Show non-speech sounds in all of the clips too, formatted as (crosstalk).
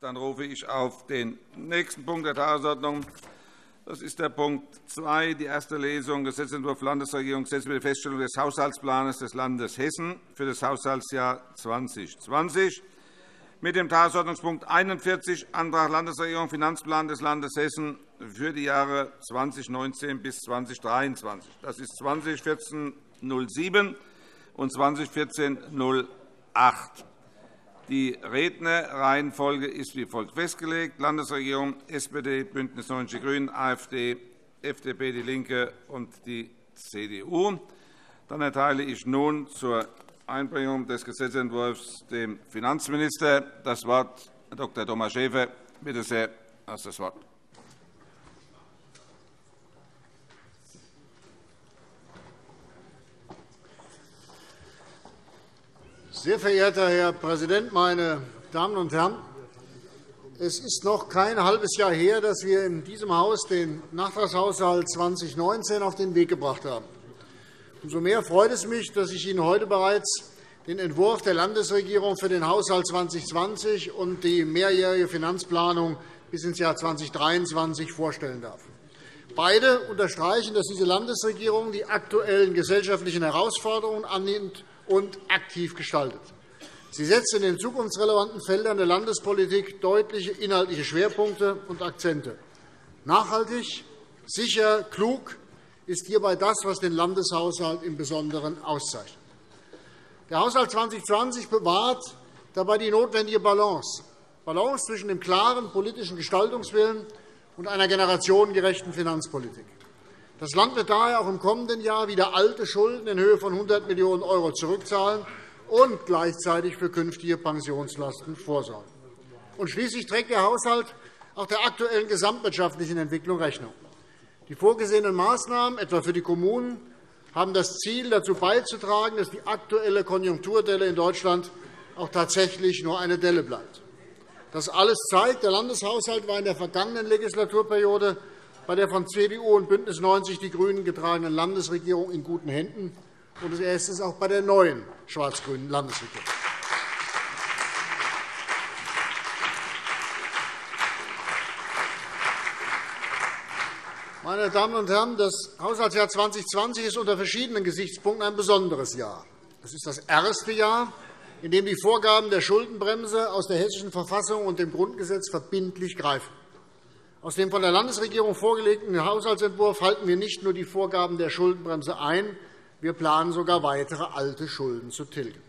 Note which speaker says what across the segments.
Speaker 1: Dann rufe ich auf den nächsten Punkt der Tagesordnung. Das ist der Punkt 2, die erste Lesung Gesetzentwurf Landesregierung Gesetz über die Feststellung des Haushaltsplans des Landes Hessen für das Haushaltsjahr 2020. Mit dem Tagesordnungspunkt 41, Antrag Landesregierung Finanzplan des Landes Hessen für die Jahre 2019 bis 2023. Das ist 2014 07 und 2014 08. Die Rednerreihenfolge ist wie folgt festgelegt. Landesregierung, SPD, BÜNDNIS 90 die GRÜNEN, AfD, FDP, DIE LINKE und die CDU. Dann erteile ich nun zur Einbringung des Gesetzentwurfs dem Finanzminister das Wort. Herr Dr. Thomas Schäfer, bitte sehr, hast das Wort.
Speaker 2: Sehr verehrter Herr Präsident, meine Damen und Herren! Es ist noch kein halbes Jahr her, dass wir in diesem Haus den Nachtragshaushalt 2019 auf den Weg gebracht haben. Umso mehr freut es mich, dass ich Ihnen heute bereits den Entwurf der Landesregierung für den Haushalt 2020 und die mehrjährige Finanzplanung bis ins Jahr 2023 vorstellen darf. Beide unterstreichen, dass diese Landesregierung die aktuellen gesellschaftlichen Herausforderungen annimmt und aktiv gestaltet. Sie setzt in den zukunftsrelevanten Feldern der Landespolitik deutliche inhaltliche Schwerpunkte und Akzente. Nachhaltig, sicher, klug ist hierbei das, was den Landeshaushalt im Besonderen auszeichnet. Der Haushalt 2020 bewahrt dabei die notwendige Balance, Balance zwischen dem klaren politischen Gestaltungswillen und einer generationengerechten Finanzpolitik. Das Land wird daher auch im kommenden Jahr wieder alte Schulden in Höhe von 100 Millionen € zurückzahlen und gleichzeitig für künftige Pensionslasten vorsorgen. Und schließlich trägt der Haushalt auch der aktuellen gesamtwirtschaftlichen Entwicklung Rechnung. Die vorgesehenen Maßnahmen, etwa für die Kommunen, haben das Ziel, dazu beizutragen, dass die aktuelle Konjunkturdelle in Deutschland auch tatsächlich nur eine Delle bleibt. Das alles zeigt, der Landeshaushalt war in der vergangenen Legislaturperiode bei der von CDU und BÜNDNIS 90 die GRÜNEN getragenen Landesregierung in guten Händen, und er ist es auch bei der neuen schwarz-grünen Landesregierung. Meine Damen und Herren, das Haushaltsjahr 2020 ist unter verschiedenen Gesichtspunkten ein besonderes Jahr. Es ist das erste Jahr, in dem die Vorgaben der Schuldenbremse aus der Hessischen Verfassung und dem Grundgesetz verbindlich greifen. Aus dem von der Landesregierung vorgelegten Haushaltsentwurf halten wir nicht nur die Vorgaben der Schuldenbremse ein, wir planen sogar weitere alte Schulden zu tilgen.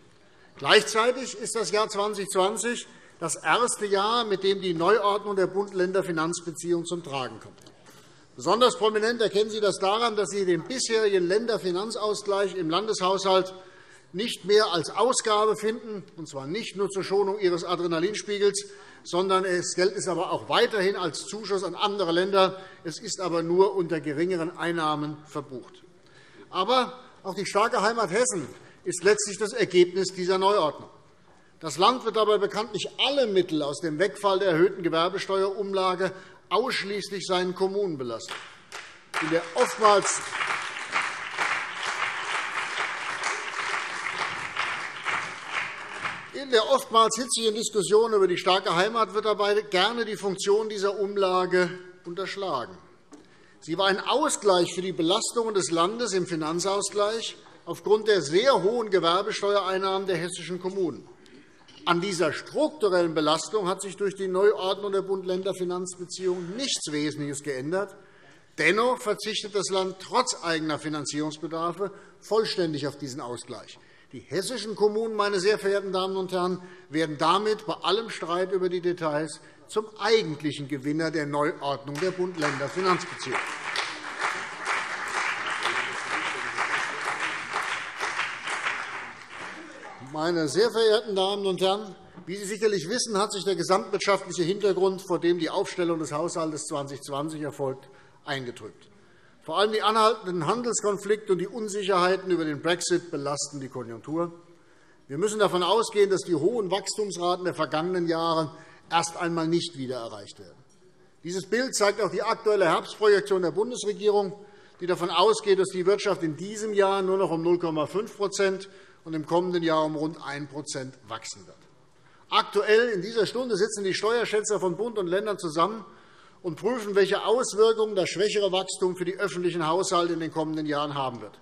Speaker 2: Gleichzeitig ist das Jahr 2020 das erste Jahr, mit dem die Neuordnung der Bund-Länder-Finanzbeziehungen zum Tragen kommt. Besonders prominent erkennen Sie das daran, dass Sie den bisherigen Länderfinanzausgleich im Landeshaushalt nicht mehr als Ausgabe finden, und zwar nicht nur zur Schonung Ihres Adrenalinspiegels, sondern das Geld ist aber auch weiterhin als Zuschuss an andere Länder. Es ist aber nur unter geringeren Einnahmen verbucht. Aber auch die starke Heimat Hessen ist letztlich das Ergebnis dieser Neuordnung. Das Land wird dabei bekanntlich alle Mittel aus dem Wegfall der erhöhten Gewerbesteuerumlage ausschließlich seinen Kommunen belasten. In der oftmals In der oftmals hitzigen Diskussion über die starke Heimat wird dabei gerne die Funktion dieser Umlage unterschlagen. Sie war ein Ausgleich für die Belastungen des Landes im Finanzausgleich aufgrund der sehr hohen Gewerbesteuereinnahmen der hessischen Kommunen. An dieser strukturellen Belastung hat sich durch die Neuordnung der Bund-Länder-Finanzbeziehungen nichts Wesentliches geändert. Dennoch verzichtet das Land trotz eigener Finanzierungsbedarfe vollständig auf diesen Ausgleich. Die hessischen Kommunen, meine sehr verehrten Damen und Herren, werden damit bei allem Streit über die Details zum eigentlichen Gewinner der Neuordnung der Bund-Länder-Finanzbeziehungen. Meine sehr verehrten Damen und Herren, wie Sie sicherlich wissen, hat sich der gesamtwirtschaftliche Hintergrund, vor dem die Aufstellung des Haushalts 2020 erfolgt, eingetrübt. Vor allem die anhaltenden Handelskonflikte und die Unsicherheiten über den Brexit belasten die Konjunktur. Wir müssen davon ausgehen, dass die hohen Wachstumsraten der vergangenen Jahre erst einmal nicht wieder erreicht werden. Dieses Bild zeigt auch die aktuelle Herbstprojektion der Bundesregierung, die davon ausgeht, dass die Wirtschaft in diesem Jahr nur noch um 0,5% und im kommenden Jahr um rund 1% wachsen wird. Aktuell in dieser Stunde sitzen die Steuerschätzer von Bund und Ländern zusammen und prüfen, welche Auswirkungen das schwächere Wachstum für die öffentlichen Haushalte in den kommenden Jahren haben wird.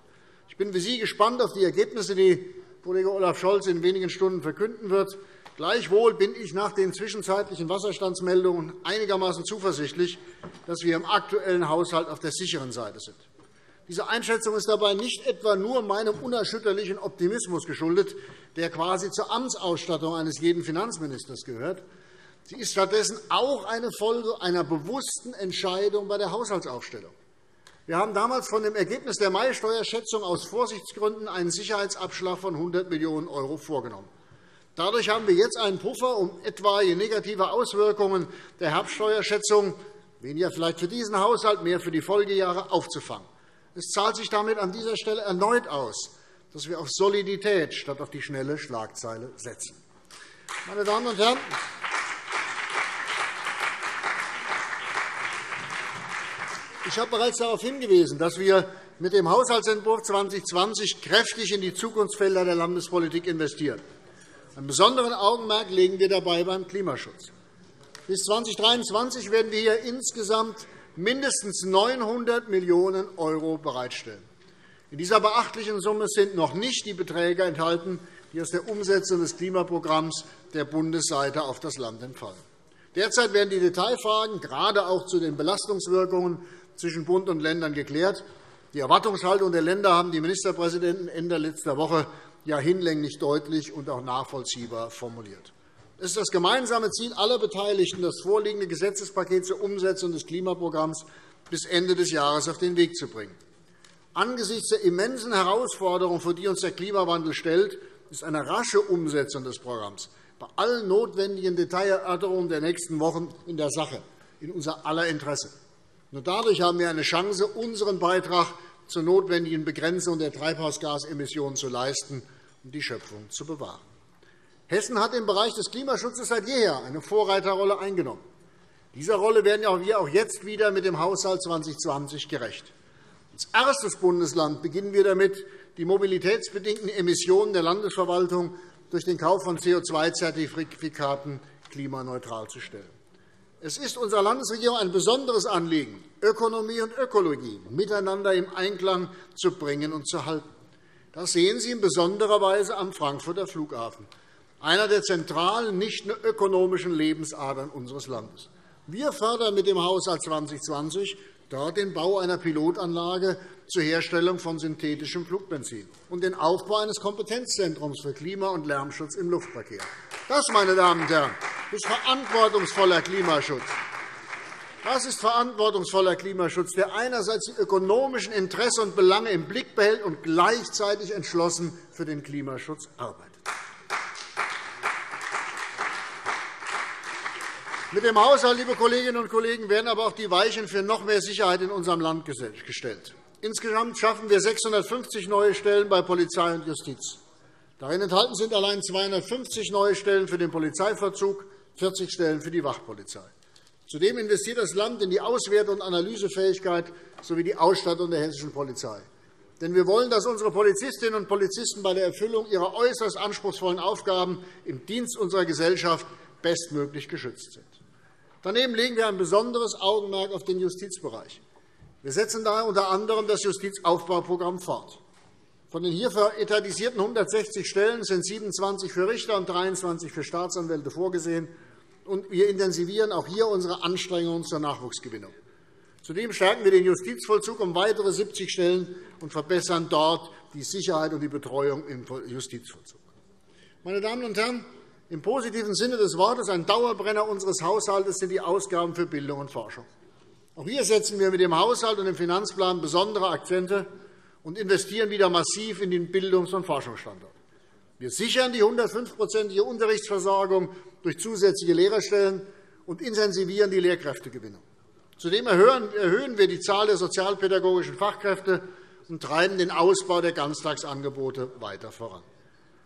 Speaker 2: Ich bin wie Sie gespannt auf die Ergebnisse, die Kollege Olaf Scholz in wenigen Stunden verkünden wird. Gleichwohl bin ich nach den zwischenzeitlichen Wasserstandsmeldungen einigermaßen zuversichtlich, dass wir im aktuellen Haushalt auf der sicheren Seite sind. Diese Einschätzung ist dabei nicht etwa nur meinem unerschütterlichen Optimismus geschuldet, der quasi zur Amtsausstattung eines jeden Finanzministers gehört. Sie ist stattdessen auch eine Folge einer bewussten Entscheidung bei der Haushaltsaufstellung. Wir haben damals von dem Ergebnis der Mai-Steuerschätzung aus Vorsichtsgründen einen Sicherheitsabschlag von 100 Millionen € vorgenommen. Dadurch haben wir jetzt einen Puffer, um etwaige negative Auswirkungen der Herbststeuerschätzung, weniger vielleicht für diesen Haushalt, mehr für die Folgejahre, aufzufangen. Es zahlt sich damit an dieser Stelle erneut aus, dass wir auf Solidität statt auf die schnelle Schlagzeile setzen. Meine Damen und Herren, ich habe bereits darauf hingewiesen, dass wir mit dem Haushaltsentwurf 2020 kräftig in die Zukunftsfelder der Landespolitik investieren. Einen besonderen Augenmerk legen wir dabei beim Klimaschutz. Bis 2023 werden wir hier insgesamt mindestens 900 Millionen € bereitstellen. In dieser beachtlichen Summe sind noch nicht die Beträge enthalten, die aus der Umsetzung des Klimaprogramms der Bundesseite auf das Land entfallen. Derzeit werden die Detailfragen, gerade auch zu den Belastungswirkungen zwischen Bund und Ländern, geklärt. Die Erwartungshaltung der Länder haben die Ministerpräsidenten Ende letzter Woche ja hinlänglich deutlich und auch nachvollziehbar formuliert. Es ist das gemeinsame Ziel aller Beteiligten, das vorliegende Gesetzespaket zur Umsetzung des Klimaprogramms bis Ende des Jahres auf den Weg zu bringen. Angesichts der immensen Herausforderungen, vor die uns der Klimawandel stellt, ist eine rasche Umsetzung des Programms bei allen notwendigen Detailerörterungen der nächsten Wochen in der Sache, in unser aller Interesse. Nur dadurch haben wir eine Chance, unseren Beitrag zur notwendigen Begrenzung der Treibhausgasemissionen zu leisten und die Schöpfung zu bewahren. Hessen hat im Bereich des Klimaschutzes seit jeher eine Vorreiterrolle eingenommen. Dieser Rolle werden wir auch jetzt wieder mit dem Haushalt 2020 gerecht. Als erstes Bundesland beginnen wir damit, die mobilitätsbedingten Emissionen der Landesverwaltung durch den Kauf von CO2-Zertifikaten klimaneutral zu stellen. Es ist unserer Landesregierung ein besonderes Anliegen, Ökonomie und Ökologie miteinander im Einklang zu bringen und zu halten. Das sehen Sie in besonderer Weise am Frankfurter Flughafen einer der zentralen, nicht nur ökonomischen Lebensadern unseres Landes. Wir fördern mit dem Haushalt 2020 dort den Bau einer Pilotanlage zur Herstellung von synthetischem Flugbenzin und den Aufbau eines Kompetenzzentrums für Klima- und Lärmschutz im Luftverkehr. Das, meine Damen und Herren, ist verantwortungsvoller Klimaschutz. Das ist verantwortungsvoller Klimaschutz, der einerseits die ökonomischen Interessen und Belange im Blick behält und gleichzeitig entschlossen für den Klimaschutz arbeitet. Mit dem Haushalt, liebe Kolleginnen und Kollegen, werden aber auch die Weichen für noch mehr Sicherheit in unserem Land gestellt. Insgesamt schaffen wir 650 neue Stellen bei Polizei und Justiz. Darin enthalten sind allein 250 neue Stellen für den Polizeivollzug, 40 Stellen für die Wachpolizei. Zudem investiert das Land in die Auswerte- und Analysefähigkeit sowie die Ausstattung der hessischen Polizei. Denn wir wollen, dass unsere Polizistinnen und Polizisten bei der Erfüllung ihrer äußerst anspruchsvollen Aufgaben im Dienst unserer Gesellschaft bestmöglich geschützt sind. Daneben legen wir ein besonderes Augenmerk auf den Justizbereich. Wir setzen daher unter anderem das Justizaufbauprogramm fort. Von den hierfür etatisierten 160 Stellen sind 27 für Richter und 23 für Staatsanwälte vorgesehen. Und wir intensivieren auch hier unsere Anstrengungen zur Nachwuchsgewinnung. Zudem stärken wir den Justizvollzug um weitere 70 Stellen und verbessern dort die Sicherheit und die Betreuung im Justizvollzug. Meine Damen und Herren, im positiven Sinne des Wortes ein Dauerbrenner unseres Haushalts sind die Ausgaben für Bildung und Forschung. Auch hier setzen wir mit dem Haushalt und dem Finanzplan besondere Akzente und investieren wieder massiv in den Bildungs- und Forschungsstandort. Wir sichern die 105-prozentige Unterrichtsversorgung durch zusätzliche Lehrerstellen und intensivieren die Lehrkräftegewinnung. Zudem erhöhen wir die Zahl der sozialpädagogischen Fachkräfte und treiben den Ausbau der Ganztagsangebote weiter voran.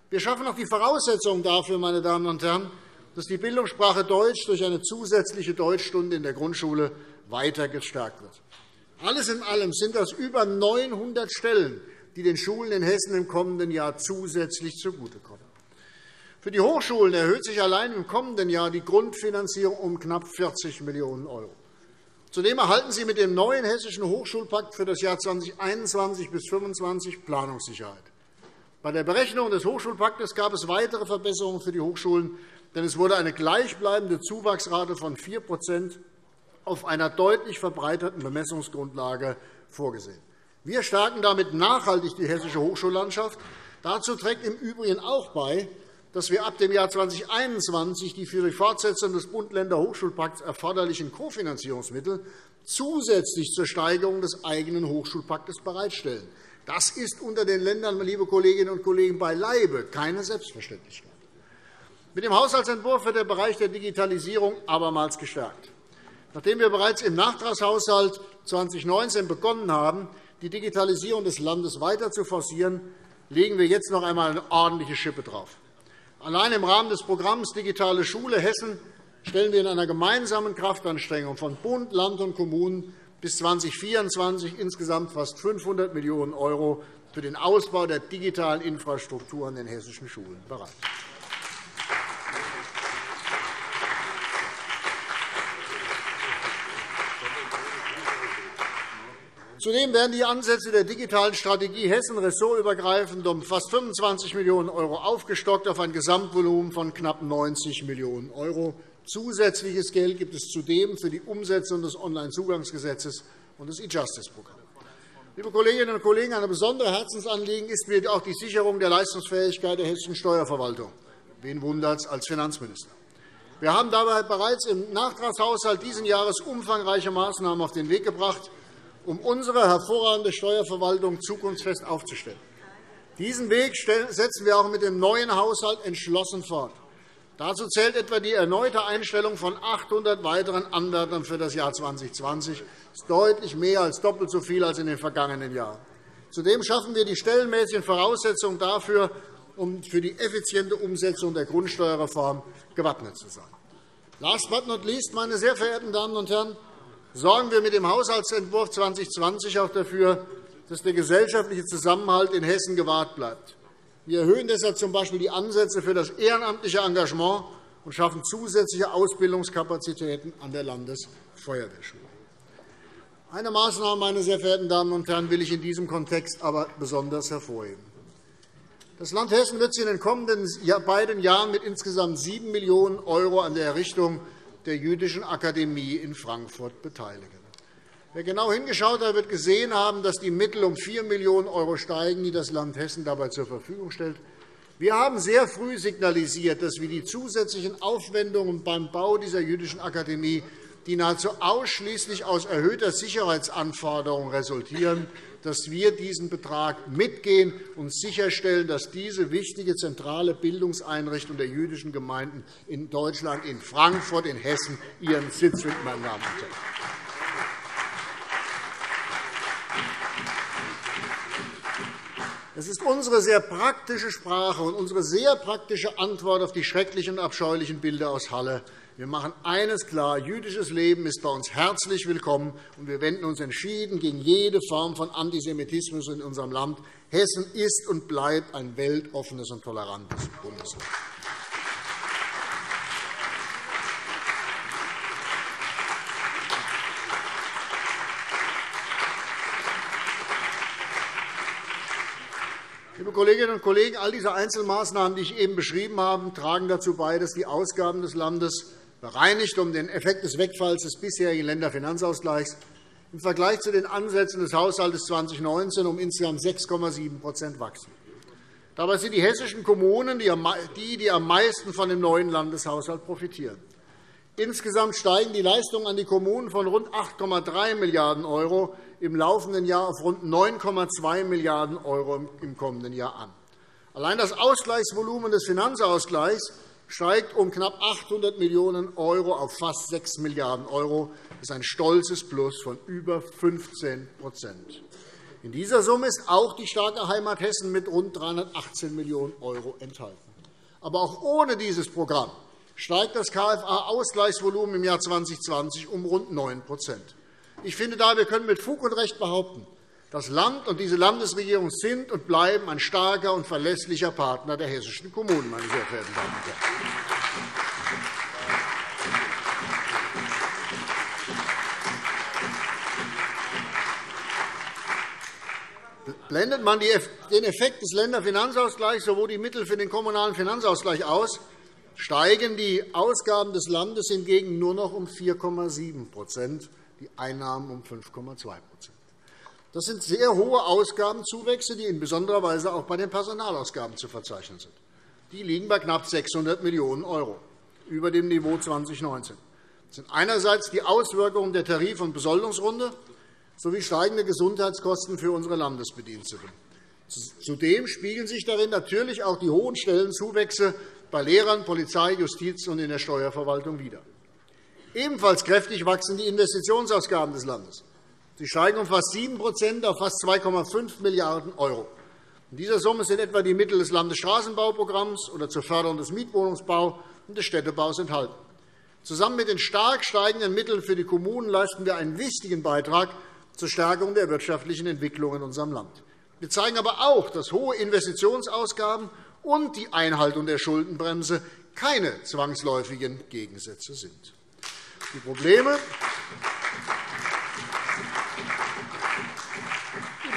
Speaker 2: Wir schaffen auch die Voraussetzungen dafür, meine Damen und Herren, dass die Bildungssprache Deutsch durch eine zusätzliche Deutschstunde in der Grundschule weiter gestärkt wird. Alles in allem sind das über 900 Stellen, die den Schulen in Hessen im kommenden Jahr zusätzlich zugutekommen. Für die Hochschulen erhöht sich allein im kommenden Jahr die Grundfinanzierung um knapp 40 Millionen €. Zudem erhalten Sie mit dem neuen Hessischen Hochschulpakt für das Jahr 2021 bis 2025 Planungssicherheit. Bei der Berechnung des Hochschulpaktes gab es weitere Verbesserungen für die Hochschulen, denn es wurde eine gleichbleibende Zuwachsrate von 4 auf einer deutlich verbreiterten Bemessungsgrundlage vorgesehen. Wir stärken damit nachhaltig die hessische Hochschullandschaft. Dazu trägt im Übrigen auch bei, dass wir ab dem Jahr 2021 die für die Fortsetzung des Bund-Länder-Hochschulpakts erforderlichen Kofinanzierungsmittel zusätzlich zur Steigerung des eigenen Hochschulpaktes bereitstellen. Das ist unter den Ländern, liebe Kolleginnen und Kollegen, beileibe keine Selbstverständlichkeit. Mit dem Haushaltsentwurf wird der Bereich der Digitalisierung abermals gestärkt. Nachdem wir bereits im Nachtragshaushalt 2019 begonnen haben, die Digitalisierung des Landes weiter zu forcieren, legen wir jetzt noch einmal eine ordentliche Schippe drauf. Allein im Rahmen des Programms Digitale Schule Hessen stellen wir in einer gemeinsamen Kraftanstrengung von Bund, Land und Kommunen bis 2024 insgesamt fast 500 Millionen € für den Ausbau der digitalen Infrastruktur an den hessischen Schulen bereit. Zudem werden die Ansätze der digitalen Strategie Hessen ressortübergreifend um fast 25 Millionen € aufgestockt auf ein Gesamtvolumen von knapp 90 Millionen €. Zusätzliches Geld gibt es zudem für die Umsetzung des Onlinezugangsgesetzes und des E-Justice-Programms. Liebe Kolleginnen und Kollegen, ein besonderes Herzensanliegen ist mir auch die Sicherung der Leistungsfähigkeit der hessischen Steuerverwaltung. Wen wundert es als Finanzminister? Wir haben dabei bereits im Nachtragshaushalt dieses Jahres umfangreiche Maßnahmen auf den Weg gebracht um unsere hervorragende Steuerverwaltung zukunftsfest aufzustellen. Diesen Weg setzen wir auch mit dem neuen Haushalt entschlossen fort. Dazu zählt etwa die erneute Einstellung von 800 weiteren Anwärtern für das Jahr 2020. Das ist deutlich mehr als doppelt so viel als in den vergangenen Jahren. Zudem schaffen wir die stellenmäßigen Voraussetzungen dafür, um für die effiziente Umsetzung der Grundsteuerreform gewappnet zu sein. Last but not least, meine sehr verehrten Damen und Herren, sorgen wir mit dem Haushaltsentwurf 2020 auch dafür, dass der gesellschaftliche Zusammenhalt in Hessen gewahrt bleibt. Wir erhöhen deshalb z. B. die Ansätze für das ehrenamtliche Engagement und schaffen zusätzliche Ausbildungskapazitäten an der Landesfeuerwehrschule. Eine Maßnahme, meine sehr verehrten Damen und Herren, will ich in diesem Kontext aber besonders hervorheben. Das Land Hessen wird sich in den kommenden beiden Jahren mit insgesamt 7 Millionen € an der Errichtung der Jüdischen Akademie in Frankfurt beteiligen. Wer genau hingeschaut hat, wird gesehen haben, dass die Mittel um 4 Millionen € steigen, die das Land Hessen dabei zur Verfügung stellt. Wir haben sehr früh signalisiert, dass wir die zusätzlichen Aufwendungen beim Bau dieser Jüdischen Akademie, die nahezu ausschließlich aus erhöhter Sicherheitsanforderungen resultieren, dass wir diesen Betrag mitgehen und sicherstellen, dass diese wichtige zentrale Bildungseinrichtung der jüdischen Gemeinden in Deutschland, in Frankfurt, in Hessen, ihren Sitz findet. Meine Damen und Herren. Es ist unsere sehr praktische Sprache und unsere sehr praktische Antwort auf die schrecklichen und abscheulichen Bilder aus Halle, wir machen eines klar. Jüdisches Leben ist bei uns herzlich willkommen, und wir wenden uns entschieden gegen jede Form von Antisemitismus in unserem Land. Hessen ist und bleibt ein weltoffenes und tolerantes Bundesland. Liebe Kolleginnen und Kollegen, all diese Einzelmaßnahmen, die ich eben beschrieben habe, tragen dazu bei, dass die Ausgaben des Landes bereinigt um den Effekt des Wegfalls des bisherigen Länderfinanzausgleichs im Vergleich zu den Ansätzen des Haushalts 2019 um insgesamt 6,7% wachsen. Dabei sind die hessischen Kommunen die, die am meisten von dem neuen Landeshaushalt profitieren. Insgesamt steigen die Leistungen an die Kommunen von rund 8,3 Milliarden € im laufenden Jahr auf rund 9,2 Milliarden € im kommenden Jahr an. Allein das Ausgleichsvolumen des Finanzausgleichs steigt um knapp 800 Millionen € auf fast 6 Milliarden €. Das ist ein stolzes Plus von über 15% In dieser Summe ist auch die starke Heimat Hessen mit rund 318 Millionen € enthalten. Aber auch ohne dieses Programm steigt das KFA-Ausgleichsvolumen im Jahr 2020 um rund 9% Ich finde daher, wir können mit Fug und Recht behaupten, Das Land und diese Landesregierung sind und bleiben ein starker und verlässlicher Partner der hessischen Kommunen, meine sehr verehrten Damen und Herren. Blendet man den Effekt des Länderfinanzausgleichs sowohl die Mittel für den Kommunalen Finanzausgleich aus, steigen die Ausgaben des Landes hingegen nur noch um 4,7% die Einnahmen um 5,2 das sind sehr hohe Ausgabenzuwächse, die in besonderer Weise auch bei den Personalausgaben zu verzeichnen sind. Die liegen bei knapp 600 Millionen € über dem Niveau 2019. Das sind einerseits die Auswirkungen der Tarif- und Besoldungsrunde sowie steigende Gesundheitskosten für unsere Landesbediensteten. Zudem spiegeln sich darin natürlich auch die hohen Stellenzuwächse bei Lehrern, Polizei, Justiz und in der Steuerverwaltung wider. Ebenfalls kräftig wachsen die Investitionsausgaben des Landes. Sie steigen um fast 7% auf fast 2,5 Milliarden €. In dieser Summe sind etwa die Mittel des Landesstraßenbauprogramms oder zur Förderung des Mietwohnungsbaus und des Städtebaus enthalten. Zusammen mit den stark steigenden Mitteln für die Kommunen leisten wir einen wichtigen Beitrag zur Stärkung der wirtschaftlichen Entwicklung in unserem Land. Wir zeigen aber auch, dass hohe Investitionsausgaben und die Einhaltung der Schuldenbremse keine zwangsläufigen Gegensätze sind. Die Probleme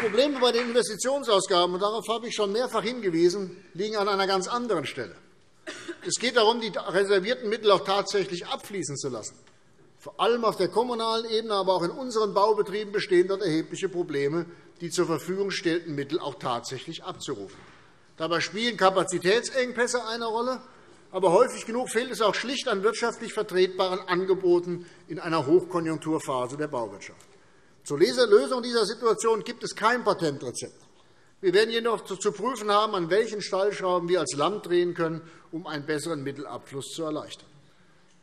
Speaker 2: Probleme bei den Investitionsausgaben, und darauf habe ich schon mehrfach hingewiesen, liegen an einer ganz anderen Stelle. Es geht darum, die reservierten Mittel auch tatsächlich abfließen zu lassen. Vor allem auf der kommunalen Ebene, aber auch in unseren Baubetrieben bestehen dort erhebliche Probleme, die zur Verfügung stellten Mittel auch tatsächlich abzurufen. Dabei spielen Kapazitätsengpässe eine Rolle, aber häufig genug fehlt es auch schlicht an wirtschaftlich vertretbaren Angeboten in einer Hochkonjunkturphase der Bauwirtschaft. Zur Lösung dieser Situation gibt es kein Patentrezept. Wir werden jedoch zu prüfen haben, an welchen Stellschrauben wir als Land drehen können, um einen besseren Mittelabfluss zu erleichtern.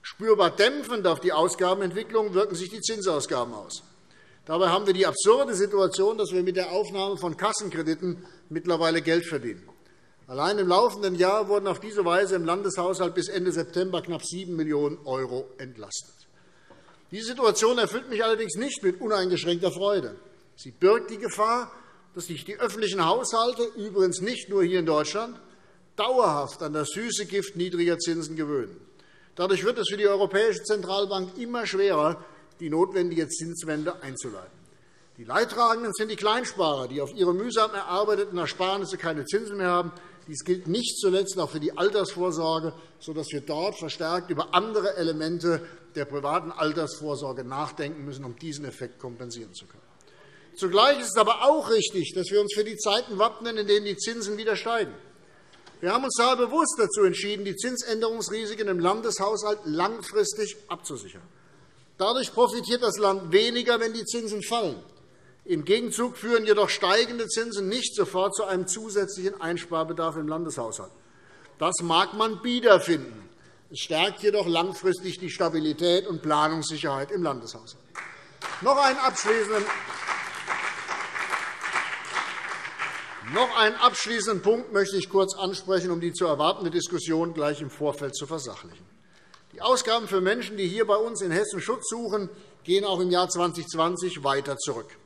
Speaker 2: Spürbar dämpfend auf die Ausgabenentwicklung wirken sich die Zinsausgaben aus. Dabei haben wir die absurde Situation, dass wir mit der Aufnahme von Kassenkrediten mittlerweile Geld verdienen. Allein im laufenden Jahr wurden auf diese Weise im Landeshaushalt bis Ende September knapp 7 Millionen € entlastet. Diese Situation erfüllt mich allerdings nicht mit uneingeschränkter Freude. Sie birgt die Gefahr, dass sich die öffentlichen Haushalte, übrigens nicht nur hier in Deutschland, dauerhaft an das süße Gift niedriger Zinsen gewöhnen. Dadurch wird es für die Europäische Zentralbank immer schwerer, die notwendige Zinswende einzuleiten. Die Leidtragenden sind die Kleinsparer, die auf ihre mühsam erarbeiteten Ersparnisse keine Zinsen mehr haben. Dies gilt nicht zuletzt auch für die Altersvorsorge, sodass wir dort verstärkt über andere Elemente der privaten Altersvorsorge nachdenken müssen, um diesen Effekt kompensieren zu können. Zugleich ist es aber auch richtig, dass wir uns für die Zeiten wappnen, in denen die Zinsen wieder steigen. Wir haben uns daher bewusst dazu entschieden, die Zinsänderungsrisiken im Landeshaushalt langfristig abzusichern. Dadurch profitiert das Land weniger, wenn die Zinsen fallen. Im Gegenzug führen jedoch steigende Zinsen nicht sofort zu einem zusätzlichen Einsparbedarf im Landeshaushalt. Das mag man bieder finden. Es stärkt jedoch langfristig die Stabilität und Planungssicherheit im Landeshaushalt. Noch einen abschließenden noch einen abschließenden Punkt möchte ich kurz ansprechen, um die zu erwartende Diskussion gleich im Vorfeld zu versachlichen. Die Ausgaben für Menschen, die hier bei uns in Hessen Schutz suchen, gehen auch im Jahr 2020 weiter zurück.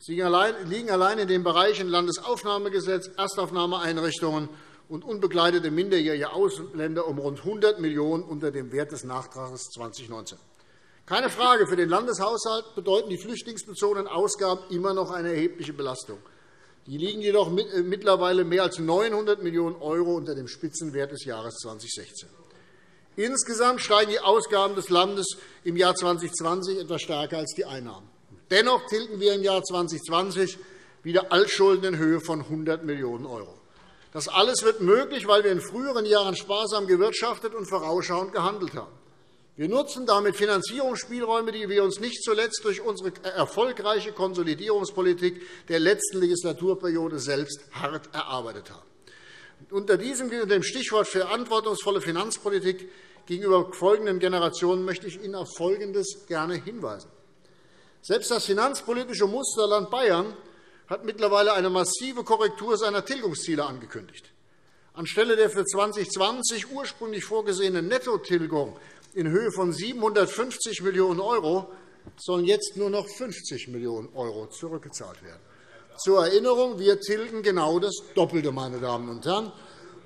Speaker 2: Sie liegen allein in den Bereichen Landesaufnahmegesetz, Erstaufnahmeeinrichtungen und unbegleitete minderjährige Ausländer um rund 100 Millionen € unter dem Wert des Nachtrags 2019. Keine Frage, für den Landeshaushalt bedeuten die flüchtlingsbezogenen Ausgaben immer noch eine erhebliche Belastung. Die liegen jedoch äh, mittlerweile mehr als 900 Millionen € unter dem Spitzenwert des Jahres 2016. Insgesamt steigen die Ausgaben des Landes im Jahr 2020 etwas stärker als die Einnahmen. Dennoch tilgen wir im Jahr 2020 wieder Altschulden in Höhe von 100 Millionen €. Das alles wird möglich, weil wir in früheren Jahren sparsam gewirtschaftet und vorausschauend gehandelt haben. Wir nutzen damit Finanzierungsspielräume, die wir uns nicht zuletzt durch unsere erfolgreiche Konsolidierungspolitik der letzten Legislaturperiode selbst hart erarbeitet haben. Unter diesem dem Stichwort verantwortungsvolle Finanzpolitik gegenüber folgenden Generationen möchte ich Ihnen auf Folgendes gerne hinweisen. Selbst das finanzpolitische Musterland Bayern hat mittlerweile eine massive Korrektur seiner Tilgungsziele angekündigt. Anstelle der für 2020 ursprünglich vorgesehenen Nettotilgung in Höhe von 750 Millionen € sollen jetzt nur noch 50 Millionen € zurückgezahlt werden. zur Erinnerung, wir tilgen genau das Doppelte, meine Damen und Herren.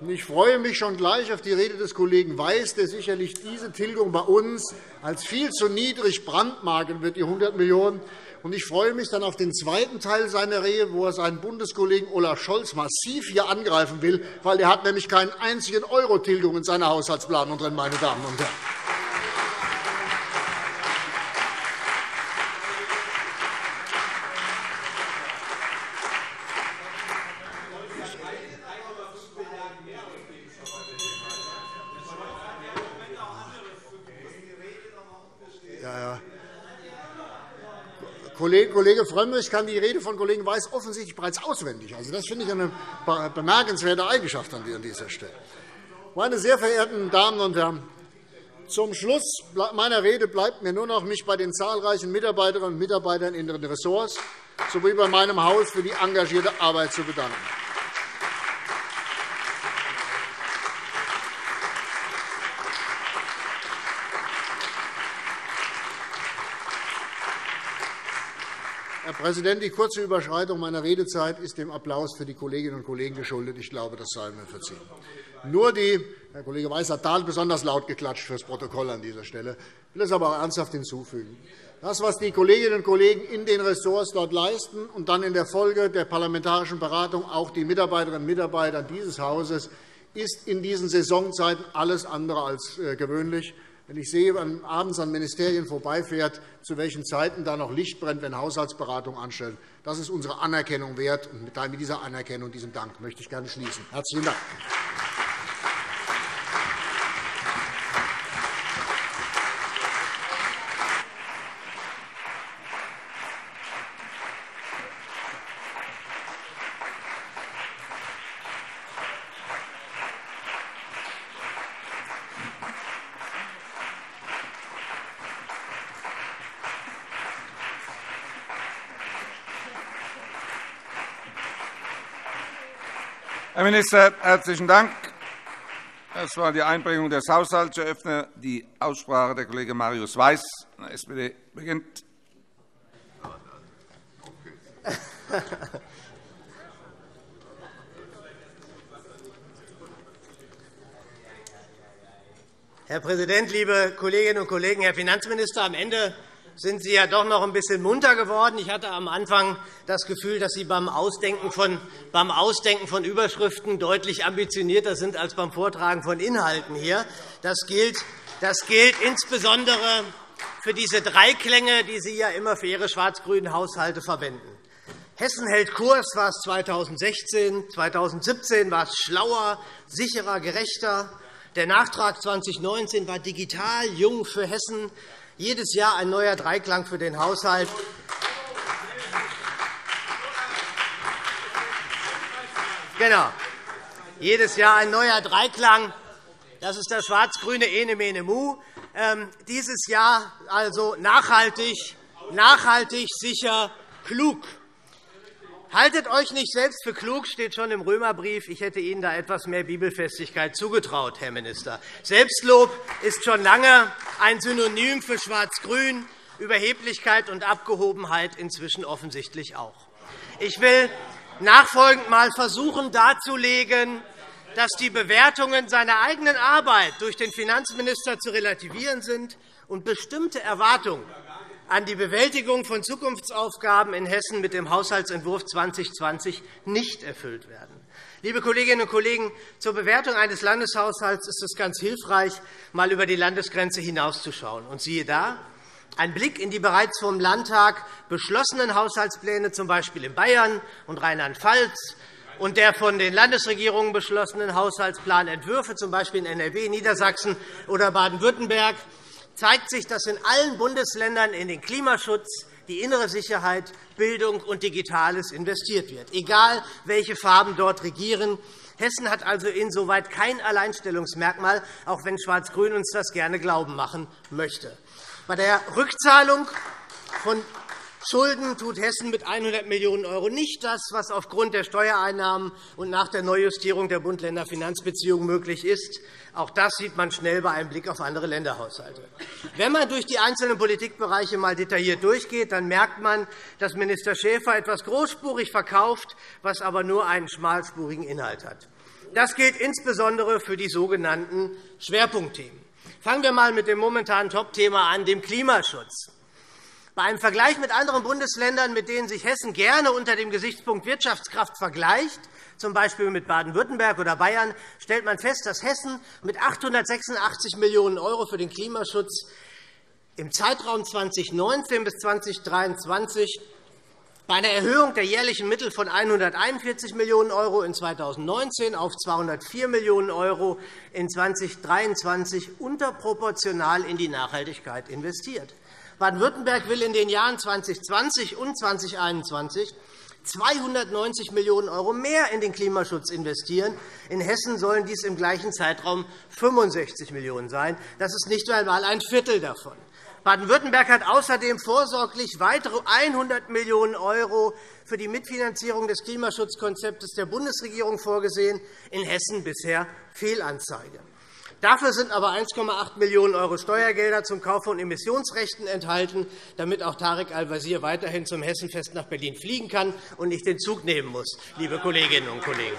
Speaker 2: Ich freue mich schon gleich auf die Rede des Kollegen Weiß, der sicherlich diese Tilgung bei uns als viel zu niedrig brandmarken wird, die 100 Millionen €. Ich freue mich dann auf den zweiten Teil seiner Rede, wo er seinen Bundeskollegen Olaf Scholz massiv hier angreifen will, weil er hat nämlich keinen einzigen Euro Tilgung in seiner Haushaltsplanung drin, meine Damen und Herren. Kollege Frömmrich kann die Rede von Kollegen Weiß offensichtlich bereits auswendig. Also, das finde ich eine bemerkenswerte Eigenschaft an dieser Stelle. Meine sehr verehrten Damen und Herren, zum Schluss meiner Rede bleibt mir nur noch, mich bei den zahlreichen Mitarbeiterinnen und Mitarbeitern in den Ressorts sowie bei meinem Haus für die engagierte Arbeit zu bedanken. Herr Präsident, die kurze Überschreitung meiner Redezeit ist dem Applaus für die Kolleginnen und Kollegen geschuldet. Ich glaube, das sei mir verziehen. Nur die, Herr Kollege Weiß hat da besonders laut geklatscht für das Protokoll an dieser Stelle. Ich will es aber auch ernsthaft hinzufügen. Das, was die Kolleginnen und Kollegen in den Ressorts dort leisten und dann in der Folge der parlamentarischen Beratung auch die Mitarbeiterinnen und Mitarbeiter dieses Hauses, ist in diesen Saisonzeiten alles andere als äh, gewöhnlich. Wenn ich sehe, wenn abends an Ministerien vorbeifährt, zu welchen Zeiten da noch Licht brennt, wenn Haushaltsberatung anstellen, das ist unsere Anerkennung wert. Und mit dieser Anerkennung und diesem Dank möchte ich gerne schließen. Herzlichen Dank.
Speaker 1: Herr Minister, herzlichen Dank. Das war die Einbringung des Haushalts. Ich eröffne die Aussprache. Der Kollege Marius Weiß SPD beginnt.
Speaker 3: Herr Präsident, liebe Kolleginnen und Kollegen! Herr Finanzminister, am Ende sind Sie ja doch noch ein bisschen munter geworden. Ich hatte am Anfang das Gefühl, dass Sie beim Ausdenken von, beim Ausdenken von Überschriften deutlich ambitionierter sind als beim Vortragen von Inhalten hier. Das gilt, das gilt insbesondere für diese Dreiklänge, die Sie ja immer für Ihre schwarz-grünen Haushalte verwenden. Hessen hält Kurs war es 2016, 2017 war es schlauer, sicherer, gerechter. Der Nachtrag 2019 war digital, jung für Hessen. Jedes Jahr ein neuer Dreiklang für den Haushalt. Genau. Jedes Jahr ein neuer Dreiklang. Das ist das schwarz-grüne Ene Mene Mu. Ähm, dieses Jahr also nachhaltig, nachhaltig, sicher, klug. Haltet euch nicht selbst für klug, steht schon im Römerbrief. Ich hätte Ihnen da etwas mehr Bibelfestigkeit zugetraut, Herr Minister. Selbstlob ist schon lange ein Synonym für Schwarz-Grün, Überheblichkeit und Abgehobenheit inzwischen offensichtlich auch. Ich will nachfolgend einmal versuchen darzulegen, dass die Bewertungen seiner eigenen Arbeit durch den Finanzminister zu relativieren sind und bestimmte Erwartungen an die Bewältigung von Zukunftsaufgaben in Hessen mit dem Haushaltsentwurf 2020 nicht erfüllt werden. Liebe Kolleginnen und Kollegen, zur Bewertung eines Landeshaushalts ist es ganz hilfreich, einmal über die Landesgrenze hinauszuschauen. Und siehe da, ein Blick in die bereits vom Landtag beschlossenen Haushaltspläne, z. B. in Bayern und Rheinland-Pfalz, und der von den Landesregierungen beschlossenen Haushaltsplanentwürfe, z. B. in NRW, Niedersachsen oder Baden-Württemberg, zeigt sich, dass in allen Bundesländern in den Klimaschutz, die innere Sicherheit, Bildung und Digitales investiert wird, egal welche Farben dort regieren. Hessen hat also insoweit kein Alleinstellungsmerkmal, auch wenn Schwarz-Grün uns das gerne glauben machen möchte. Bei der Rückzahlung von Schulden tut Hessen mit 100 Millionen € nicht das, was aufgrund der Steuereinnahmen und nach der Neujustierung der Bund-Länder-Finanzbeziehungen möglich ist. Auch das sieht man schnell bei einem Blick auf andere Länderhaushalte. Wenn man durch die einzelnen Politikbereiche einmal detailliert durchgeht, dann merkt man, dass Minister Schäfer etwas großspurig verkauft, was aber nur einen schmalspurigen Inhalt hat. Das gilt insbesondere für die sogenannten Schwerpunktthemen. Fangen wir einmal mit dem momentanen Topthema an, dem Klimaschutz. Bei einem Vergleich mit anderen Bundesländern, mit denen sich Hessen gerne unter dem Gesichtspunkt Wirtschaftskraft vergleicht, z. B. mit Baden-Württemberg oder Bayern, stellt man fest, dass Hessen mit 886 Millionen € für den Klimaschutz im Zeitraum 2019 bis 2023 bei einer Erhöhung der jährlichen Mittel von 141 Millionen € in 2019 auf 204 Millionen € in 2023 unterproportional in die Nachhaltigkeit investiert. Baden-Württemberg will in den Jahren 2020 und 2021 290 Millionen € mehr in den Klimaschutz investieren. In Hessen sollen dies im gleichen Zeitraum 65 Millionen € sein. Das ist nicht einmal ein Viertel davon. Baden-Württemberg hat außerdem vorsorglich weitere 100 Millionen € für die Mitfinanzierung des Klimaschutzkonzeptes der Bundesregierung vorgesehen, in Hessen bisher Fehlanzeige. Dafür sind aber 1,8 Millionen € Steuergelder zum Kauf von Emissionsrechten enthalten, damit auch Tarek Al-Wazir weiterhin zum Hessenfest nach Berlin fliegen kann und nicht den Zug nehmen muss, liebe Kolleginnen und Kollegen.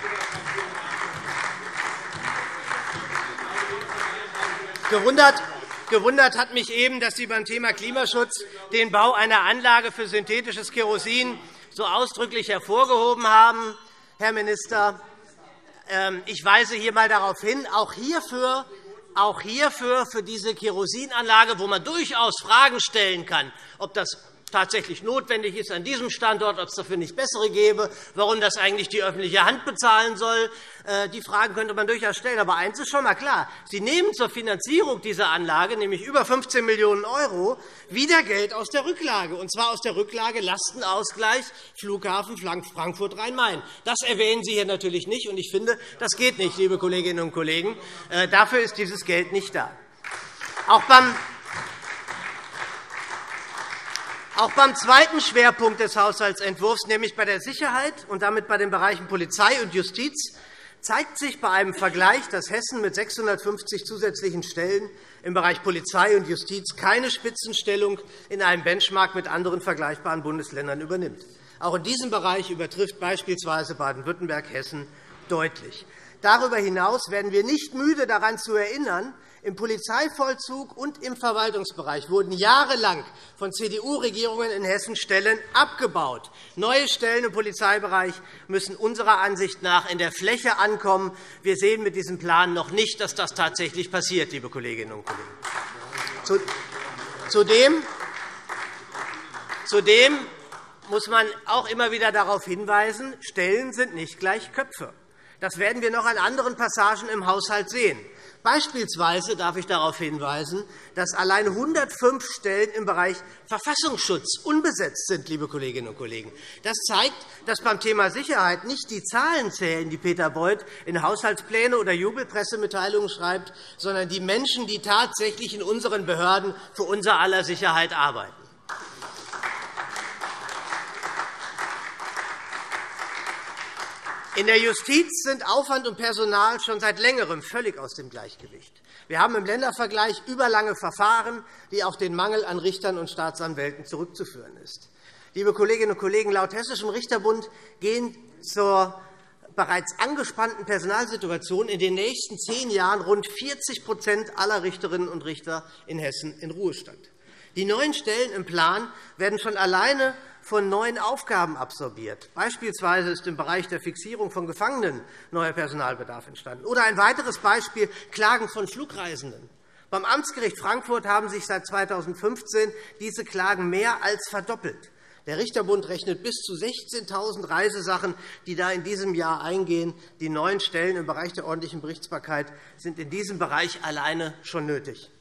Speaker 3: Gewundert Gewundert hat mich eben, dass Sie beim Thema Klimaschutz den Bau einer Anlage für synthetisches Kerosin so ausdrücklich hervorgehoben haben. Herr Minister, ich weise hier einmal darauf hin, auch hierfür, auch hierfür für diese Kerosinanlage, wo man durchaus Fragen stellen kann, ob das tatsächlich notwendig ist an diesem Standort, ob es dafür nicht bessere gäbe, warum das eigentlich die öffentliche Hand bezahlen soll. Äh, die Fragen könnte man durchaus stellen. Aber eines ist schon einmal klar. Sie nehmen zur Finanzierung dieser Anlage, nämlich über 15 Millionen €, wieder Geld aus der Rücklage, und zwar aus der Rücklage Lastenausgleich Flughafen Frankfurt-Rhein-Main. Das erwähnen Sie hier natürlich nicht, und ich finde, das geht nicht, liebe Kolleginnen und Kollegen. Äh, dafür ist dieses Geld nicht da. Auch beim auch beim zweiten Schwerpunkt des Haushaltsentwurfs, nämlich bei der Sicherheit und damit bei den Bereichen Polizei und Justiz, zeigt sich bei einem Vergleich, dass Hessen mit 650 zusätzlichen Stellen im Bereich Polizei und Justiz keine Spitzenstellung in einem Benchmark mit anderen vergleichbaren Bundesländern übernimmt. Auch in diesem Bereich übertrifft beispielsweise Baden-Württemberg Hessen deutlich. Darüber hinaus werden wir nicht müde, daran zu erinnern, im Polizeivollzug und im Verwaltungsbereich wurden jahrelang von CDU-Regierungen in Hessen Stellen abgebaut. Neue Stellen im Polizeibereich müssen unserer Ansicht nach in der Fläche ankommen. Wir sehen mit diesem Plan noch nicht, dass das tatsächlich passiert, liebe Kolleginnen und Kollegen. Zudem Zudem muss man auch immer wieder darauf hinweisen, Stellen sind nicht gleich Köpfe. Das werden wir noch an anderen Passagen im Haushalt sehen. Beispielsweise darf ich darauf hinweisen, dass allein 105 Stellen im Bereich Verfassungsschutz unbesetzt sind. Liebe Kolleginnen und Kollegen. Das zeigt, dass beim Thema Sicherheit nicht die Zahlen zählen, die Peter Beuth in Haushaltspläne oder Jubelpressemitteilungen schreibt, sondern die Menschen, die tatsächlich in unseren Behörden für unser aller Sicherheit arbeiten. In der Justiz sind Aufwand und Personal schon seit Längerem völlig aus dem Gleichgewicht. Wir haben im Ländervergleich überlange Verfahren, die auf den Mangel an Richtern und Staatsanwälten zurückzuführen ist. Liebe Kolleginnen und Kollegen, laut Hessischem Richterbund gehen zur bereits angespannten Personalsituation in den nächsten zehn Jahren rund 40% aller Richterinnen und Richter in Hessen in Ruhestand. Die neuen Stellen im Plan werden schon alleine von neuen Aufgaben absorbiert. Beispielsweise ist im Bereich der Fixierung von Gefangenen neuer Personalbedarf entstanden. Oder ein weiteres Beispiel Klagen von Flugreisenden. Beim Amtsgericht Frankfurt haben sich seit 2015 diese Klagen mehr als verdoppelt. Der Richterbund rechnet bis zu 16.000 Reisesachen, die da in diesem Jahr eingehen. Die neuen Stellen im Bereich der ordentlichen Berichtsbarkeit sind in diesem Bereich alleine schon nötig.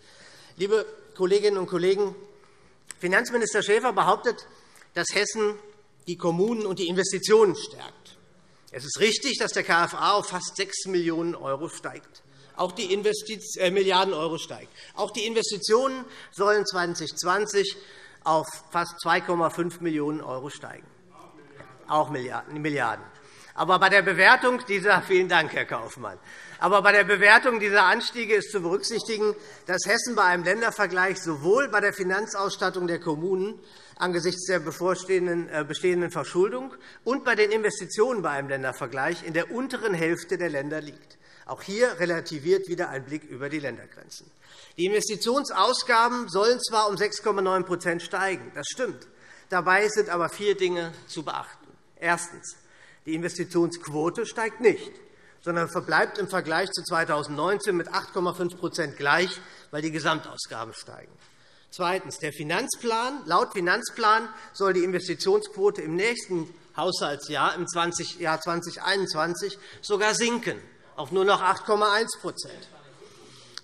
Speaker 3: Liebe Kolleginnen und Kollegen, Finanzminister Schäfer behauptet, dass Hessen die Kommunen und die Investitionen stärkt. Es ist richtig, dass der KFA auf fast 6 Millionen € steigt. Auch die äh, Milliarden Euro steigt. Auch die Investitionen sollen 2020 auf fast 2,5 Millionen € steigen. Auch Milliarden. Aber bei der Bewertung dieser vielen Dank, Herr Kaufmann. Aber bei der Bewertung dieser Anstiege ist zu berücksichtigen, dass Hessen bei einem Ländervergleich sowohl bei der Finanzausstattung der Kommunen angesichts der äh, bestehenden Verschuldung und bei den Investitionen bei einem Ländervergleich in der unteren Hälfte der Länder liegt. Auch hier relativiert wieder ein Blick über die Ländergrenzen. Die Investitionsausgaben sollen zwar um 6,9% steigen, das stimmt. Dabei sind aber vier Dinge zu beachten. Erstens. Die Investitionsquote steigt nicht, sondern verbleibt im Vergleich zu 2019 mit 8,5% gleich, weil die Gesamtausgaben steigen. Zweitens. Der Finanzplan. Laut Finanzplan soll die Investitionsquote im nächsten Haushaltsjahr, im Jahr 2021, sogar sinken auf nur noch 8,1%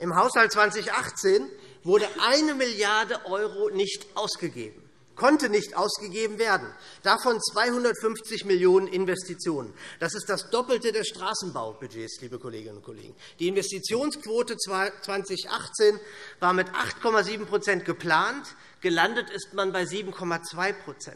Speaker 3: Im Haushalt 2018 wurde 1 Milliarde € nicht ausgegeben konnte nicht ausgegeben werden, davon 250 Millionen € Investitionen. Das ist das Doppelte des Straßenbaubudgets, liebe Kolleginnen und Kollegen. Die Investitionsquote 2018 war mit 8,7% geplant. Gelandet ist man bei 7,2%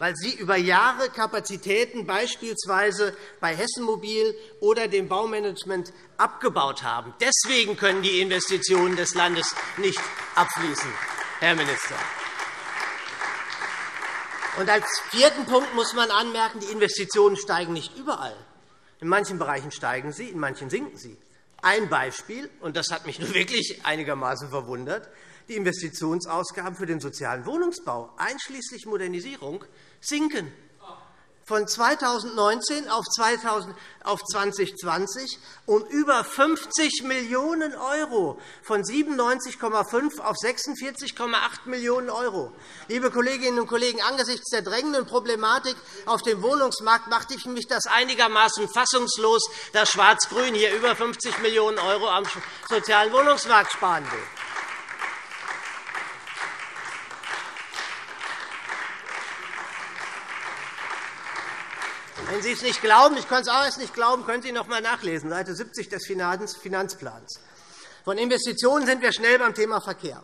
Speaker 3: weil Sie über Jahre Kapazitäten beispielsweise bei Hessen Mobil oder dem Baumanagement abgebaut haben. Deswegen können die Investitionen des Landes nicht abfließen, Herr Minister. Und als vierten Punkt muss man anmerken, die Investitionen steigen nicht überall. In manchen Bereichen steigen sie, in manchen sinken sie. Ein Beispiel, und das hat mich (laughs) nur wirklich einigermaßen verwundert, die Investitionsausgaben für den sozialen Wohnungsbau, einschließlich Modernisierung, sinken von 2019 auf 2020 um über 50 Millionen €, von 97,5 auf 46,8 Millionen €. Liebe Kolleginnen und Kollegen, angesichts der drängenden Problematik auf dem Wohnungsmarkt machte ich mich das einigermaßen fassungslos, dass Schwarz-Grün hier über 50 Millionen € am sozialen Wohnungsmarkt sparen will. Wenn Sie es nicht glauben, ich kann es auch erst nicht glauben, können Sie noch einmal nachlesen, Seite 70 des Finanzplans. Von Investitionen sind wir schnell beim Thema Verkehr.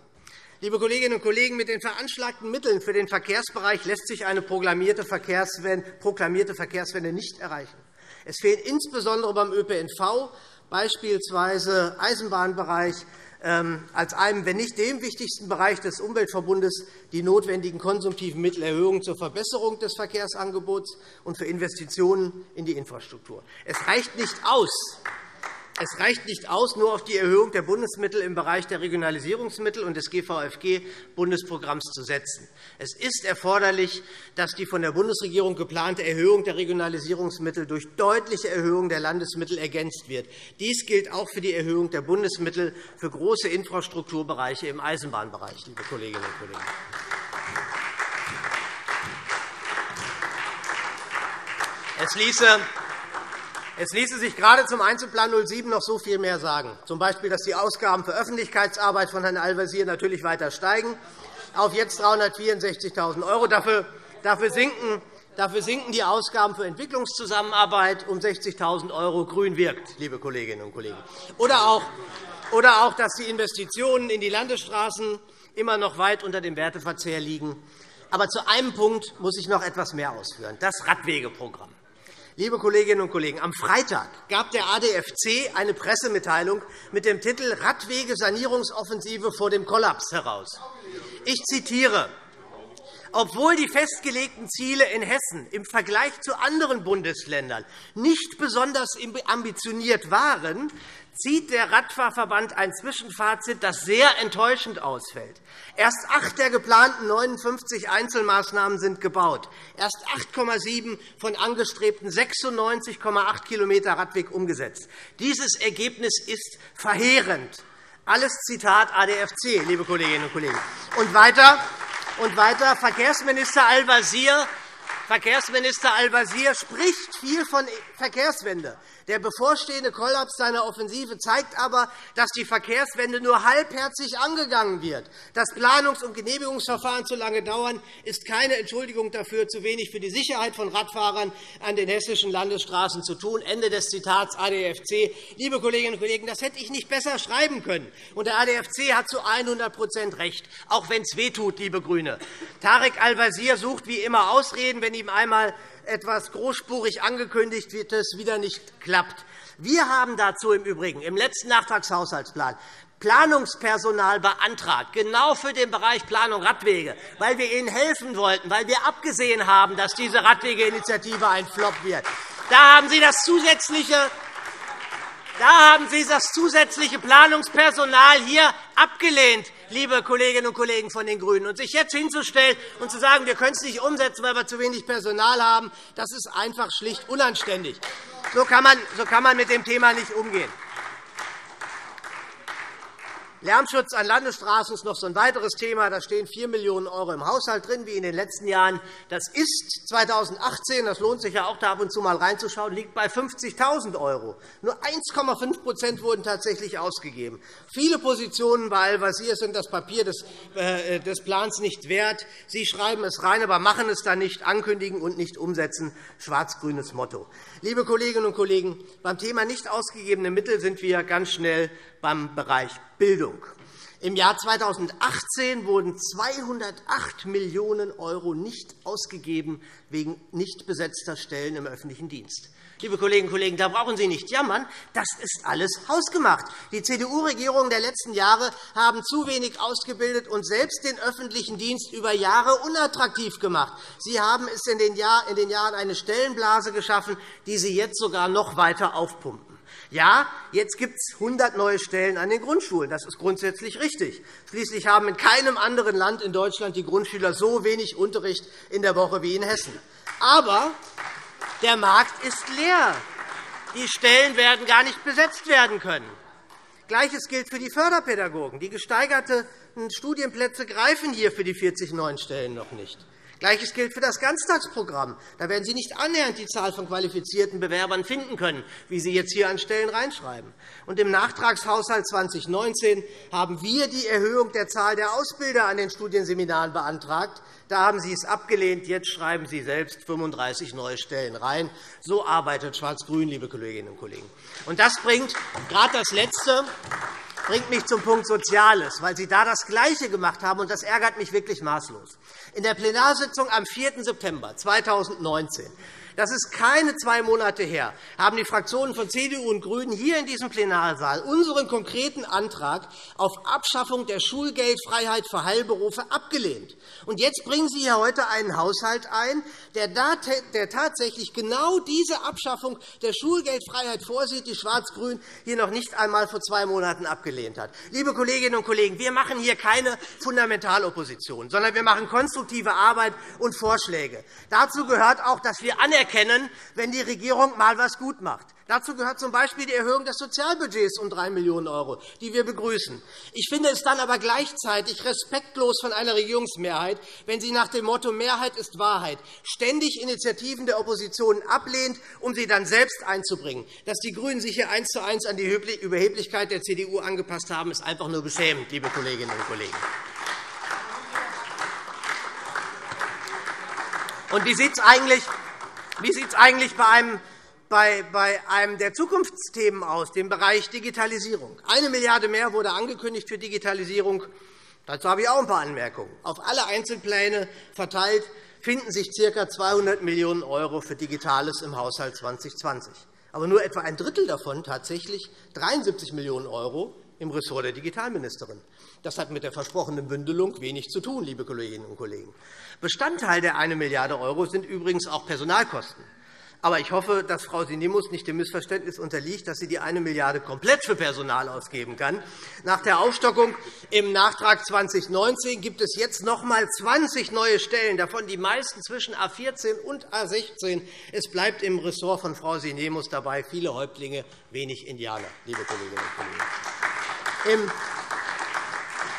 Speaker 3: Liebe Kolleginnen und Kollegen, mit den veranschlagten Mitteln für den Verkehrsbereich lässt sich eine proklamierte Verkehrswende nicht erreichen. Es fehlen insbesondere beim ÖPNV, beispielsweise Eisenbahnbereich, als einem, wenn nicht dem wichtigsten Bereich des Umweltverbundes die notwendigen konsumtiven Mittelerhöhungen zur Verbesserung des Verkehrsangebots und für Investitionen in die Infrastruktur. Es reicht nicht aus, es reicht nicht aus, nur auf die Erhöhung der Bundesmittel im Bereich der Regionalisierungsmittel und des GVFG-Bundesprogramms zu setzen. Es ist erforderlich, dass die von der Bundesregierung geplante Erhöhung der Regionalisierungsmittel durch deutliche Erhöhung der Landesmittel ergänzt wird. Dies gilt auch für die Erhöhung der Bundesmittel für große Infrastrukturbereiche im Eisenbahnbereich, liebe Kolleginnen und Kollegen. Es ließe es ließe sich gerade zum Einzelplan 07 noch so viel mehr sagen, z. B., dass die Ausgaben für Öffentlichkeitsarbeit von Herrn Al-Wazir natürlich weiter steigen, auf jetzt 364.000 €. Dafür, dafür, sinken, dafür sinken die Ausgaben für Entwicklungszusammenarbeit um 60.000 € grün wirkt, liebe Kolleginnen und Kollegen. Oder auch, oder auch, dass die Investitionen in die Landesstraßen immer noch weit unter dem Werteverzehr liegen. Aber zu einem Punkt muss ich noch etwas mehr ausführen, das Radwegeprogramm. Liebe Kolleginnen und Kollegen, am Freitag gab der ADFC eine Pressemitteilung mit dem Titel Radwege-Sanierungsoffensive vor dem Kollaps heraus. Ich zitiere. Obwohl die festgelegten Ziele in Hessen im Vergleich zu anderen Bundesländern nicht besonders ambitioniert waren, zieht der Radfahrverband ein Zwischenfazit, das sehr enttäuschend ausfällt. Erst acht der geplanten 59 Einzelmaßnahmen sind gebaut, erst 8,7 von angestrebten 96,8 km Radweg umgesetzt. Dieses Ergebnis ist verheerend. Alles Zitat ADFC, liebe Kolleginnen und Kollegen. Und weiter, und weiter Verkehrsminister Al-Wazir Verkehrsminister Al-Wazir spricht viel von Verkehrswende. Der bevorstehende Kollaps seiner Offensive zeigt aber, dass die Verkehrswende nur halbherzig angegangen wird. Dass Planungs- und Genehmigungsverfahren zu lange dauern, ist keine Entschuldigung dafür, zu wenig für die Sicherheit von Radfahrern an den hessischen Landesstraßen zu tun. Ende des Zitats ADFC. Liebe Kolleginnen und Kollegen, das hätte ich nicht besser schreiben können. Und der ADFC hat zu 100% recht, auch wenn es wehtut, liebe GRÜNE. Tarek Al-Wazir sucht wie immer Ausreden, wenn ihm einmal etwas großspurig angekündigt wird, es wieder nicht klappt. Wir haben dazu im Übrigen im letzten Nachtragshaushaltsplan Planungspersonal beantragt, genau für den Bereich Planung Radwege, weil wir Ihnen helfen wollten, weil wir abgesehen haben, dass diese Radwegeinitiative ein Flop wird. Da haben Sie das zusätzliche da haben Sie das zusätzliche Planungspersonal hier abgelehnt, liebe Kolleginnen und Kollegen von den GRÜNEN. Und sich jetzt hinzustellen und zu sagen, wir können es nicht umsetzen, weil wir zu wenig Personal haben, das ist einfach schlicht unanständig. So kann man mit dem Thema nicht umgehen. Lärmschutz an Landesstraßen ist noch so ein weiteres Thema. Da stehen 4 Millionen € im Haushalt drin, wie in den letzten Jahren. Das ist 2018, das lohnt sich ja auch, da ab und zu mal reinzuschauen, liegt bei 50.000 €. Nur 1,5% wurden tatsächlich ausgegeben. Viele Positionen bei Al-Wazir sind das Papier des, äh, des Plans nicht wert. Sie schreiben es rein, aber machen es dann nicht, ankündigen und nicht umsetzen. Schwarz-grünes Motto. Liebe Kolleginnen und Kollegen, beim Thema nicht ausgegebene Mittel sind wir ganz schnell beim Bereich Bildung. Im Jahr 2018 wurden 208 Millionen € nicht ausgegeben wegen nicht besetzter Stellen im öffentlichen Dienst. Liebe Kolleginnen und Kollegen, da brauchen Sie nicht jammern. Das ist alles hausgemacht. Die CDU-Regierungen der letzten Jahre haben zu wenig ausgebildet und selbst den öffentlichen Dienst über Jahre unattraktiv gemacht. Sie haben es in den Jahren eine Stellenblase geschaffen, die Sie jetzt sogar noch weiter aufpumpen. Ja, jetzt gibt es 100 neue Stellen an den Grundschulen. Das ist grundsätzlich richtig. Schließlich haben in keinem anderen Land in Deutschland die Grundschüler so wenig Unterricht in der Woche wie in Hessen. Aber der Markt ist leer. Die Stellen werden gar nicht besetzt werden können. Gleiches gilt für die Förderpädagogen. Die gesteigerten Studienplätze greifen hier für die 40 neuen Stellen noch nicht. Gleiches gilt für das Ganztagsprogramm. Da werden Sie nicht annähernd die Zahl von qualifizierten Bewerbern finden können, wie Sie jetzt hier an Stellen reinschreiben. Und Im Nachtragshaushalt 2019 haben wir die Erhöhung der Zahl der Ausbilder an den Studienseminaren beantragt. Da haben Sie es abgelehnt. Jetzt schreiben Sie selbst 35 neue Stellen rein. So arbeitet Schwarz-Grün, liebe Kolleginnen und Kollegen. Und das bringt gerade das Letzte bringt mich zum Punkt Soziales, weil Sie da das Gleiche gemacht haben, und das ärgert mich wirklich maßlos. In der Plenarsitzung am 4. September 2019 das ist keine zwei Monate her, haben die Fraktionen von CDU und GRÜNEN hier in diesem Plenarsaal unseren konkreten Antrag auf Abschaffung der Schulgeldfreiheit für Heilberufe abgelehnt. Und jetzt bringen Sie hier heute einen Haushalt ein, der tatsächlich genau diese Abschaffung der Schulgeldfreiheit vorsieht, die Schwarz-Grün hier noch nicht einmal vor zwei Monaten abgelehnt hat. Liebe Kolleginnen und Kollegen, wir machen hier keine Fundamentalopposition, sondern wir machen konstruktive Arbeit und Vorschläge. Dazu gehört auch, dass wir anerkennen, anerkennen, wenn die Regierung einmal etwas gut macht. Dazu gehört z. B. die Erhöhung des Sozialbudgets um 3 Millionen €, die wir begrüßen. Ich finde es dann aber gleichzeitig respektlos von einer Regierungsmehrheit, wenn sie nach dem Motto Mehrheit ist Wahrheit ständig Initiativen der Opposition ablehnt, um sie dann selbst einzubringen. Dass die GRÜNEN sich hier eins zu eins an die Überheblichkeit der CDU angepasst haben, ist einfach nur beschämend, liebe Kolleginnen und Kollegen. Und wie sieht es eigentlich wie sieht es eigentlich bei einem, bei, bei einem der Zukunftsthemen aus, dem Bereich Digitalisierung? Eine Milliarde mehr wurde angekündigt für Digitalisierung. Dazu habe ich auch ein paar Anmerkungen. Auf alle Einzelpläne verteilt finden sich ca. 200 Millionen € für Digitales im Haushalt 2020. Aber nur etwa ein Drittel davon, tatsächlich 73 Millionen € im Ressort der Digitalministerin. Das hat mit der versprochenen Bündelung wenig zu tun, liebe Kolleginnen und Kollegen. Bestandteil der 1 Milliarde € sind übrigens auch Personalkosten. Aber ich hoffe, dass Frau Sinemus nicht dem Missverständnis unterliegt, dass sie die 1 Milliarde € komplett für Personal ausgeben kann. Nach der Aufstockung im Nachtrag 2019 gibt es jetzt noch einmal 20 neue Stellen, davon die meisten zwischen A 14 und A 16. Es bleibt im Ressort von Frau Sinemus dabei viele Häuptlinge, wenig Indianer, liebe Kolleginnen und Kollegen.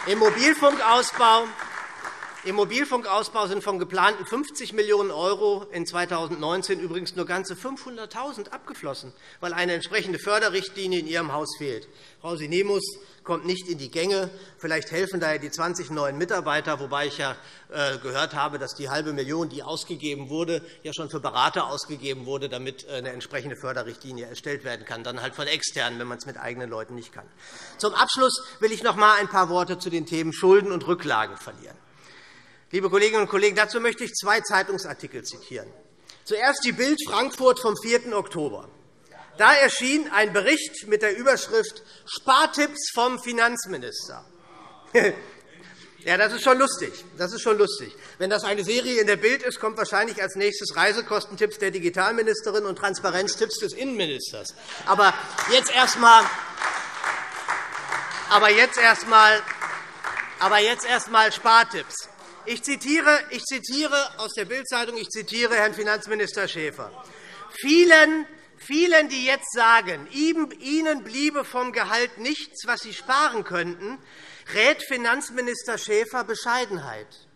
Speaker 3: Im Mobilfunkausbau im Mobilfunkausbau sind von geplanten 50 Millionen € in 2019 übrigens nur ganze 500.000 abgeflossen, weil eine entsprechende Förderrichtlinie in Ihrem Haus fehlt. Frau Sinemus kommt nicht in die Gänge. Vielleicht helfen daher die 20 neuen Mitarbeiter, wobei ich ja äh, gehört habe, dass die halbe Million, die ausgegeben wurde, ja schon für Berater ausgegeben wurde, damit äh, eine entsprechende Förderrichtlinie erstellt werden kann, dann halt von externen, wenn man es mit eigenen Leuten nicht kann. Zum Abschluss will ich noch einmal ein paar Worte zu den Themen Schulden und Rücklagen verlieren. Liebe Kolleginnen und Kollegen, dazu möchte ich zwei Zeitungsartikel zitieren. Zuerst die Bild Frankfurt vom 4. Oktober. Da erschien ein Bericht mit der Überschrift Spartipps vom Finanzminister. (laughs) Ja, das ist schon lustig. Das ist schon lustig. Wenn das eine Serie in der Bild ist, kommt wahrscheinlich als nächstes Reisekostentipps der Digitalministerin und Transparenztipps des Innenministers. Aber jetzt erst einmal aber jetzt erst Spartipps. Ich zitiere, ich zitiere aus der Bild-Zeitung, ich zitiere Herrn Finanzminister Schäfer. Vielen, vielen, die jetzt sagen, ihnen bliebe vom Gehalt nichts, was sie sparen könnten, rät Finanzminister Schäfer Bescheidenheit.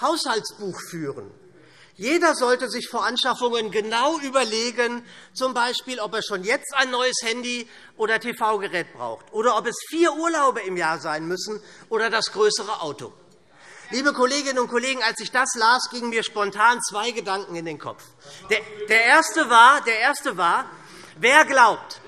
Speaker 3: Haushaltsbuch führen. Jeder sollte sich vor Anschaffungen genau überlegen, z. B., ob er schon jetzt ein neues Handy oder TV-Gerät braucht, oder ob es vier Urlaube im Jahr sein müssen oder das größere Auto. Liebe Kolleginnen und Kollegen, als ich das las, gingen mir spontan zwei Gedanken in den Kopf. Der erste war, der erste war wer glaubt,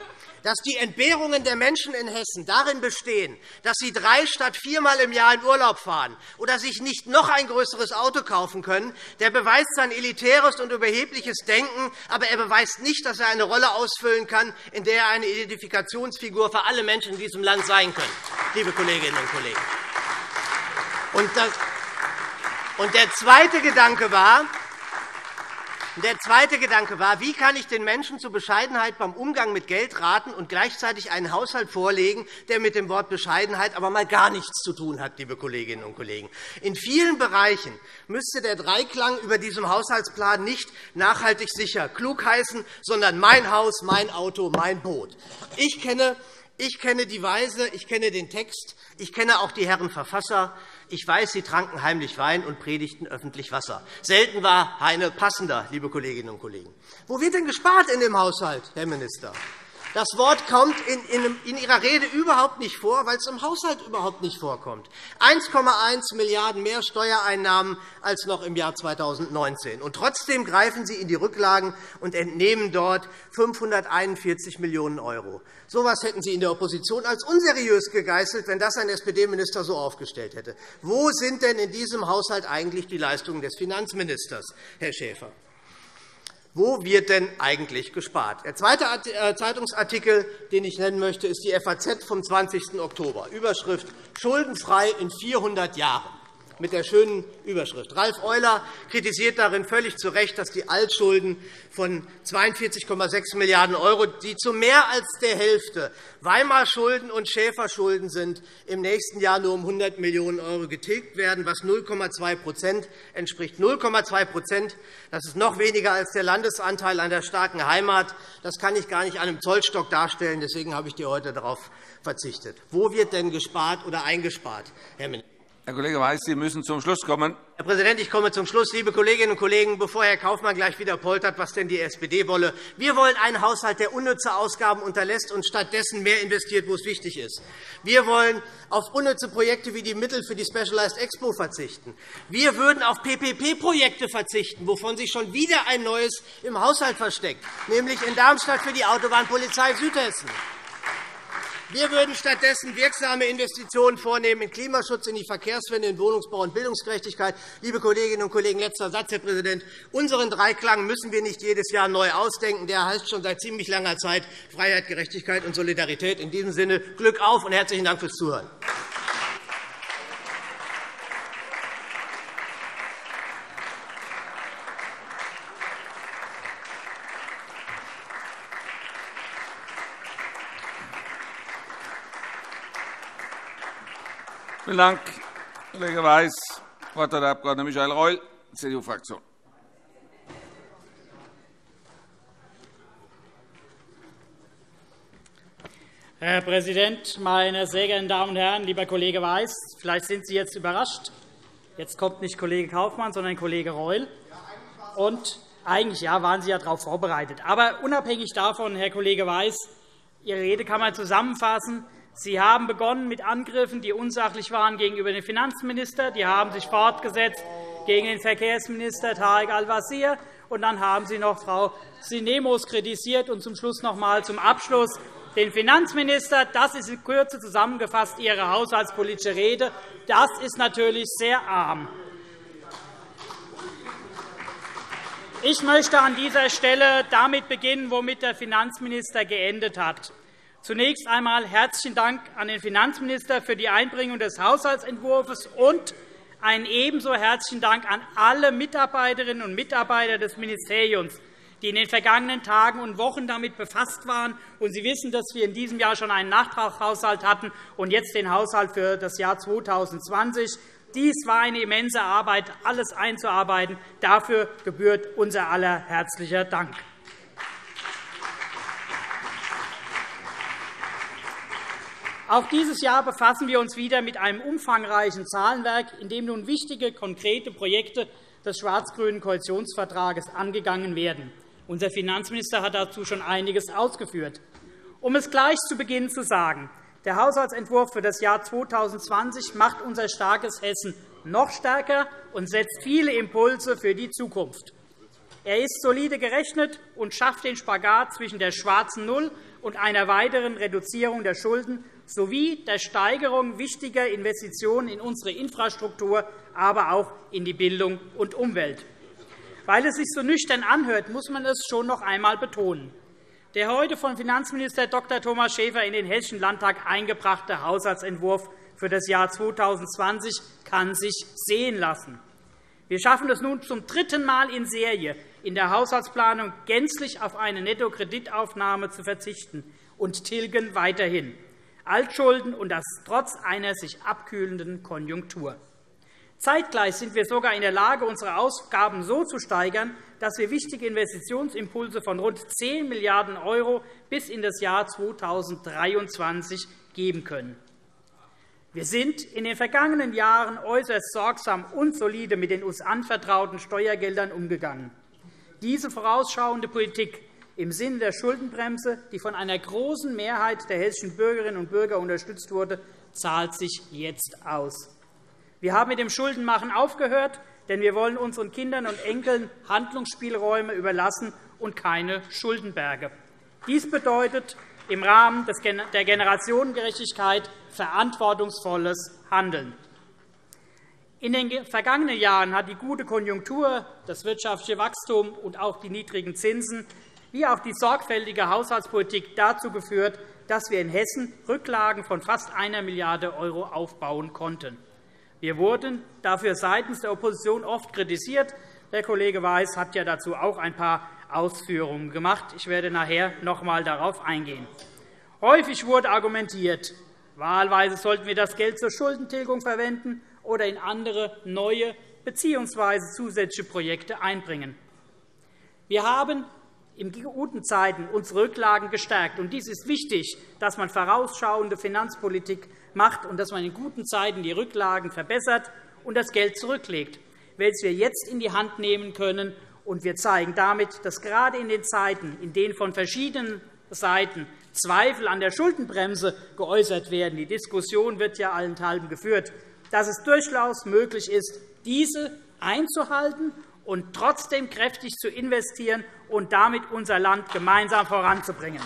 Speaker 3: dass die Entbehrungen der Menschen in Hessen darin bestehen, dass sie drei statt viermal im Jahr in Urlaub fahren oder sich nicht noch ein größeres Auto kaufen können, der beweist sein elitäres und überhebliches Denken, aber er beweist nicht, dass er eine Rolle ausfüllen kann, in der er eine Identifikationsfigur für alle Menschen in diesem Land sein kann, liebe Kolleginnen und Kollegen. Und der zweite Gedanke war, der zweite Gedanke war, wie kann ich den Menschen zur Bescheidenheit beim Umgang mit Geld raten und gleichzeitig einen Haushalt vorlegen, der mit dem Wort Bescheidenheit aber mal gar nichts zu tun hat, liebe Kolleginnen und Kollegen. In vielen Bereichen müsste der Dreiklang über diesem Haushaltsplan nicht nachhaltig sicher klug heißen, sondern mein Haus, mein Auto, mein Boot. Ich kenne ich kenne die Weise, ich kenne den Text, ich kenne auch die Herren Verfasser. Ich weiß, sie tranken heimlich Wein und predigten öffentlich Wasser. Selten war Heine passender, liebe Kolleginnen und Kollegen. Wo wird denn gespart in dem Haushalt, Herr Minister? Das Wort kommt in Ihrer Rede überhaupt nicht vor, weil es im Haushalt überhaupt nicht vorkommt. 1,1 Milliarden € mehr Steuereinnahmen als noch im Jahr 2019. Und trotzdem greifen Sie in die Rücklagen und entnehmen dort 541 Millionen €. So etwas hätten Sie in der Opposition als unseriös gegeißelt, wenn das ein SPD-Minister so aufgestellt hätte. Wo sind denn in diesem Haushalt eigentlich die Leistungen des Finanzministers, Herr Schäfer? Wo wird denn eigentlich gespart? Der zweite äh, Zeitungsartikel, den ich nennen möchte, ist die FAZ vom 20. Oktober. Überschrift Schuldenfrei in 400 Jahren mit der schönen Überschrift. Ralf Euler kritisiert darin völlig zu Recht, dass die Altschulden von 42,6 Milliarden €, die zu mehr als der Hälfte Weimar-Schulden und Schäfer-Schulden sind, im nächsten Jahr nur um 100 Millionen € getilgt werden, was 0,2% entspricht. 0,2 das ist noch weniger als der Landesanteil an der starken Heimat. Das kann ich gar nicht an einem Zollstock darstellen. Deswegen habe ich dir heute darauf verzichtet. Wo wird denn gespart oder eingespart, Herr Minister?
Speaker 1: Herr Kollege Weiß, Sie müssen zum Schluss kommen.
Speaker 3: Herr Präsident, ich komme zum Schluss. Liebe Kolleginnen und Kollegen, bevor Herr Kaufmann gleich wieder poltert, was denn die SPD wolle. Wir wollen einen Haushalt, der unnütze Ausgaben unterlässt und stattdessen mehr investiert, wo es wichtig ist. Wir wollen auf unnütze Projekte wie die Mittel für die Specialized Expo verzichten. Wir würden auf PPP-Projekte verzichten, wovon sich schon wieder ein neues im Haushalt versteckt, nämlich in Darmstadt für die Autobahnpolizei Südhessen. Wir würden stattdessen wirksame Investitionen vornehmen in Klimaschutz, in die Verkehrswende, in Wohnungsbau und Bildungsgerechtigkeit. Liebe Kolleginnen und Kollegen, letzter Satz, Herr Präsident. Unseren Dreiklang müssen wir nicht jedes Jahr neu ausdenken. Der heißt schon seit ziemlich langer Zeit Freiheit, Gerechtigkeit und Solidarität. In diesem Sinne Glück auf und herzlichen Dank fürs Zuhören.
Speaker 1: Vielen Dank, Kollege Weiß. Das Wort hat der Abg. Michael Reul, CDU-Fraktion.
Speaker 4: Herr Präsident, meine sehr geehrten Damen und Herren! Lieber Kollege Weiß, vielleicht sind Sie jetzt überrascht. Jetzt kommt nicht Kollege Kaufmann, sondern Kollege Reul. Und eigentlich ja, waren Sie ja darauf vorbereitet. Aber unabhängig davon, Herr Kollege Weiß, Ihre Rede kann man zusammenfassen. Sie haben begonnen mit Angriffen, die unsachlich waren gegenüber dem Finanzminister. Die haben sich fortgesetzt gegen den Verkehrsminister Tarek Al-Wazir. Und dann haben Sie noch Frau Sinemos kritisiert und zum Schluss noch einmal zum Abschluss den Finanzminister. Das ist in Kürze zusammengefasst Ihre haushaltspolitische Rede. Das ist natürlich sehr arm. Ich möchte an dieser Stelle damit beginnen, womit der Finanzminister geendet hat. Zunächst einmal herzlichen Dank an den Finanzminister für die Einbringung des Haushaltsentwurfs und einen ebenso herzlichen Dank an alle Mitarbeiterinnen und Mitarbeiter des Ministeriums, die in den vergangenen Tagen und Wochen damit befasst waren. Und Sie wissen, dass wir in diesem Jahr schon einen Nachtragshaushalt hatten und jetzt den Haushalt für das Jahr 2020. Dies war eine immense Arbeit, alles einzuarbeiten. Dafür gebührt unser aller herzlicher Dank. Auch dieses Jahr befassen wir uns wieder mit einem umfangreichen Zahlenwerk, in dem nun wichtige, konkrete Projekte des schwarz-grünen Koalitionsvertrages angegangen werden. Unser Finanzminister hat dazu schon einiges ausgeführt. Um es gleich zu Beginn zu sagen, der Haushaltsentwurf für das Jahr 2020 macht unser starkes Hessen noch stärker und setzt viele Impulse für die Zukunft. Er ist solide gerechnet und schafft den Spagat zwischen der schwarzen Null und einer weiteren Reduzierung der Schulden sowie der Steigerung wichtiger Investitionen in unsere Infrastruktur, aber auch in die Bildung und Umwelt. Weil es sich so nüchtern anhört, muss man es schon noch einmal betonen. Der heute von Finanzminister Dr. Thomas Schäfer in den Hessischen Landtag eingebrachte Haushaltsentwurf für das Jahr 2020 kann sich sehen lassen. Wir schaffen es nun zum dritten Mal in Serie, in der Haushaltsplanung gänzlich auf eine Nettokreditaufnahme zu verzichten und tilgen weiterhin. Altschulden, und das trotz einer sich abkühlenden Konjunktur. Zeitgleich sind wir sogar in der Lage, unsere Ausgaben so zu steigern, dass wir wichtige Investitionsimpulse von rund 10 Milliarden € bis in das Jahr 2023 geben können. Wir sind in den vergangenen Jahren äußerst sorgsam und solide mit den uns anvertrauten Steuergeldern umgegangen. Diese vorausschauende Politik im Sinne der Schuldenbremse, die von einer großen Mehrheit der hessischen Bürgerinnen und Bürger unterstützt wurde, zahlt sich jetzt aus. Wir haben mit dem Schuldenmachen aufgehört, denn wir wollen unseren Kindern und Enkeln Handlungsspielräume überlassen und keine Schuldenberge. Dies bedeutet im Rahmen der Generationengerechtigkeit verantwortungsvolles Handeln. In den vergangenen Jahren hat die gute Konjunktur, das wirtschaftliche Wachstum und auch die niedrigen Zinsen wie auch die sorgfältige Haushaltspolitik dazu geführt, dass wir in Hessen Rücklagen von fast 1 Milliarde € aufbauen konnten. Wir wurden dafür seitens der Opposition oft kritisiert. Der Kollege Weiß hat ja dazu auch ein paar Ausführungen gemacht. Ich werde nachher noch einmal darauf eingehen. Häufig wurde argumentiert, wahlweise sollten wir das Geld zur Schuldentilgung verwenden oder in andere neue bzw. zusätzliche Projekte einbringen. Wir haben in guten Zeiten unsere Rücklagen gestärkt. Und dies ist wichtig, dass man vorausschauende Finanzpolitik macht und dass man in guten Zeiten die Rücklagen verbessert und das Geld zurücklegt, welches wir jetzt in die Hand nehmen können. Und wir zeigen damit, dass gerade in den Zeiten, in denen von verschiedenen Seiten Zweifel an der Schuldenbremse geäußert werden, die Diskussion wird ja allenthalben geführt, dass es durchaus möglich ist, diese einzuhalten und trotzdem kräftig zu investieren und damit unser Land gemeinsam voranzubringen.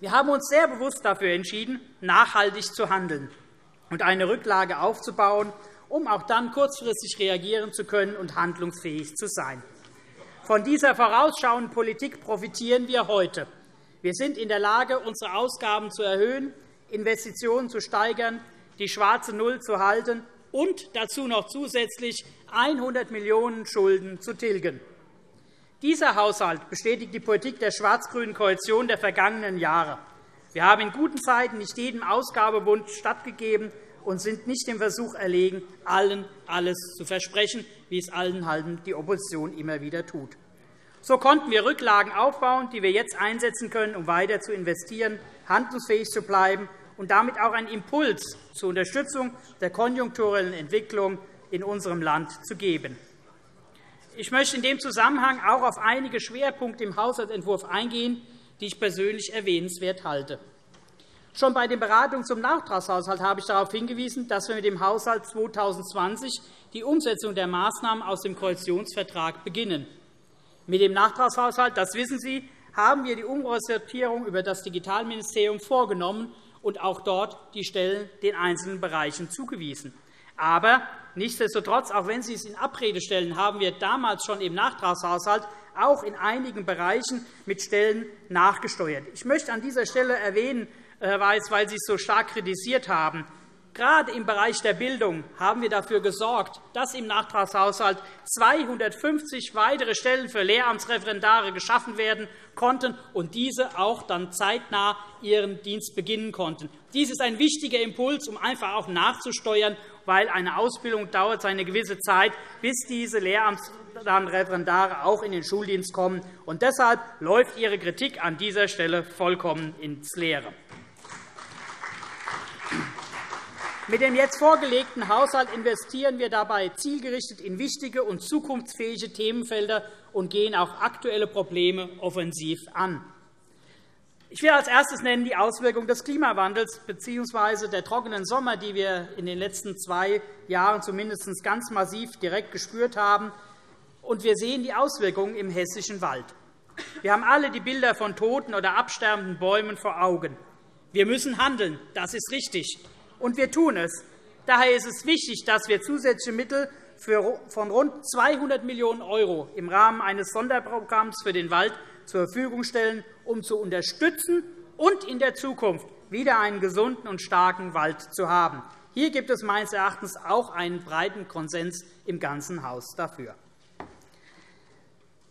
Speaker 4: Wir haben uns sehr bewusst dafür entschieden, nachhaltig zu handeln und eine Rücklage aufzubauen, um auch dann kurzfristig reagieren zu können und handlungsfähig zu sein. Von dieser vorausschauenden Politik profitieren wir heute. Wir sind in der Lage, unsere Ausgaben zu erhöhen, Investitionen zu steigern, die schwarze Null zu halten und dazu noch zusätzlich 100 Millionen € Schulden zu tilgen. Dieser Haushalt bestätigt die Politik der schwarz-grünen Koalition der vergangenen Jahre. Wir haben in guten Zeiten nicht jedem Ausgabewunsch stattgegeben und sind nicht dem Versuch erlegen, allen alles zu versprechen, wie es allen die Opposition immer wieder tut. So konnten wir Rücklagen aufbauen, die wir jetzt einsetzen können, um weiter zu investieren, handlungsfähig zu bleiben und damit auch einen Impuls zur Unterstützung der konjunkturellen Entwicklung in unserem Land zu geben. Ich möchte in dem Zusammenhang auch auf einige Schwerpunkte im Haushaltsentwurf eingehen, die ich persönlich erwähnenswert halte. Schon bei den Beratungen zum Nachtragshaushalt habe ich darauf hingewiesen, dass wir mit dem Haushalt 2020 die Umsetzung der Maßnahmen aus dem Koalitionsvertrag beginnen. Mit dem Nachtragshaushalt, das wissen Sie, haben wir die Umsortierung über das Digitalministerium vorgenommen und auch dort die Stellen den einzelnen Bereichen zugewiesen. Aber nichtsdestotrotz, auch wenn Sie es in Abrede stellen, haben wir damals schon im Nachtragshaushalt auch in einigen Bereichen mit Stellen nachgesteuert. Ich möchte an dieser Stelle erwähnen, Herr Weiß, weil Sie es so stark kritisiert haben, Gerade im Bereich der Bildung haben wir dafür gesorgt, dass im Nachtragshaushalt 250 weitere Stellen für Lehramtsreferendare geschaffen werden konnten und diese auch dann zeitnah ihren Dienst beginnen konnten. Dies ist ein wichtiger Impuls, um einfach auch nachzusteuern, weil eine Ausbildung dauert eine gewisse Zeit, bis diese Lehramtsreferendare auch in den Schuldienst kommen. Und deshalb läuft Ihre Kritik an dieser Stelle vollkommen ins Leere. Mit dem jetzt vorgelegten Haushalt investieren wir dabei zielgerichtet in wichtige und zukunftsfähige Themenfelder und gehen auch aktuelle Probleme offensiv an. Ich will als erstes nennen die Auswirkungen des Klimawandels bzw. der trockenen Sommer, die wir in den letzten zwei Jahren zumindest ganz massiv direkt gespürt haben. Und wir sehen die Auswirkungen im hessischen Wald. Wir haben alle die Bilder von toten oder absterbenden Bäumen vor Augen. Wir müssen handeln, das ist richtig und wir tun es. Daher ist es wichtig, dass wir zusätzliche Mittel von rund 200 Millionen € im Rahmen eines Sonderprogramms für den Wald zur Verfügung stellen, um zu unterstützen und in der Zukunft wieder einen gesunden und starken Wald zu haben. Hier gibt es meines Erachtens auch einen breiten Konsens im ganzen Haus dafür.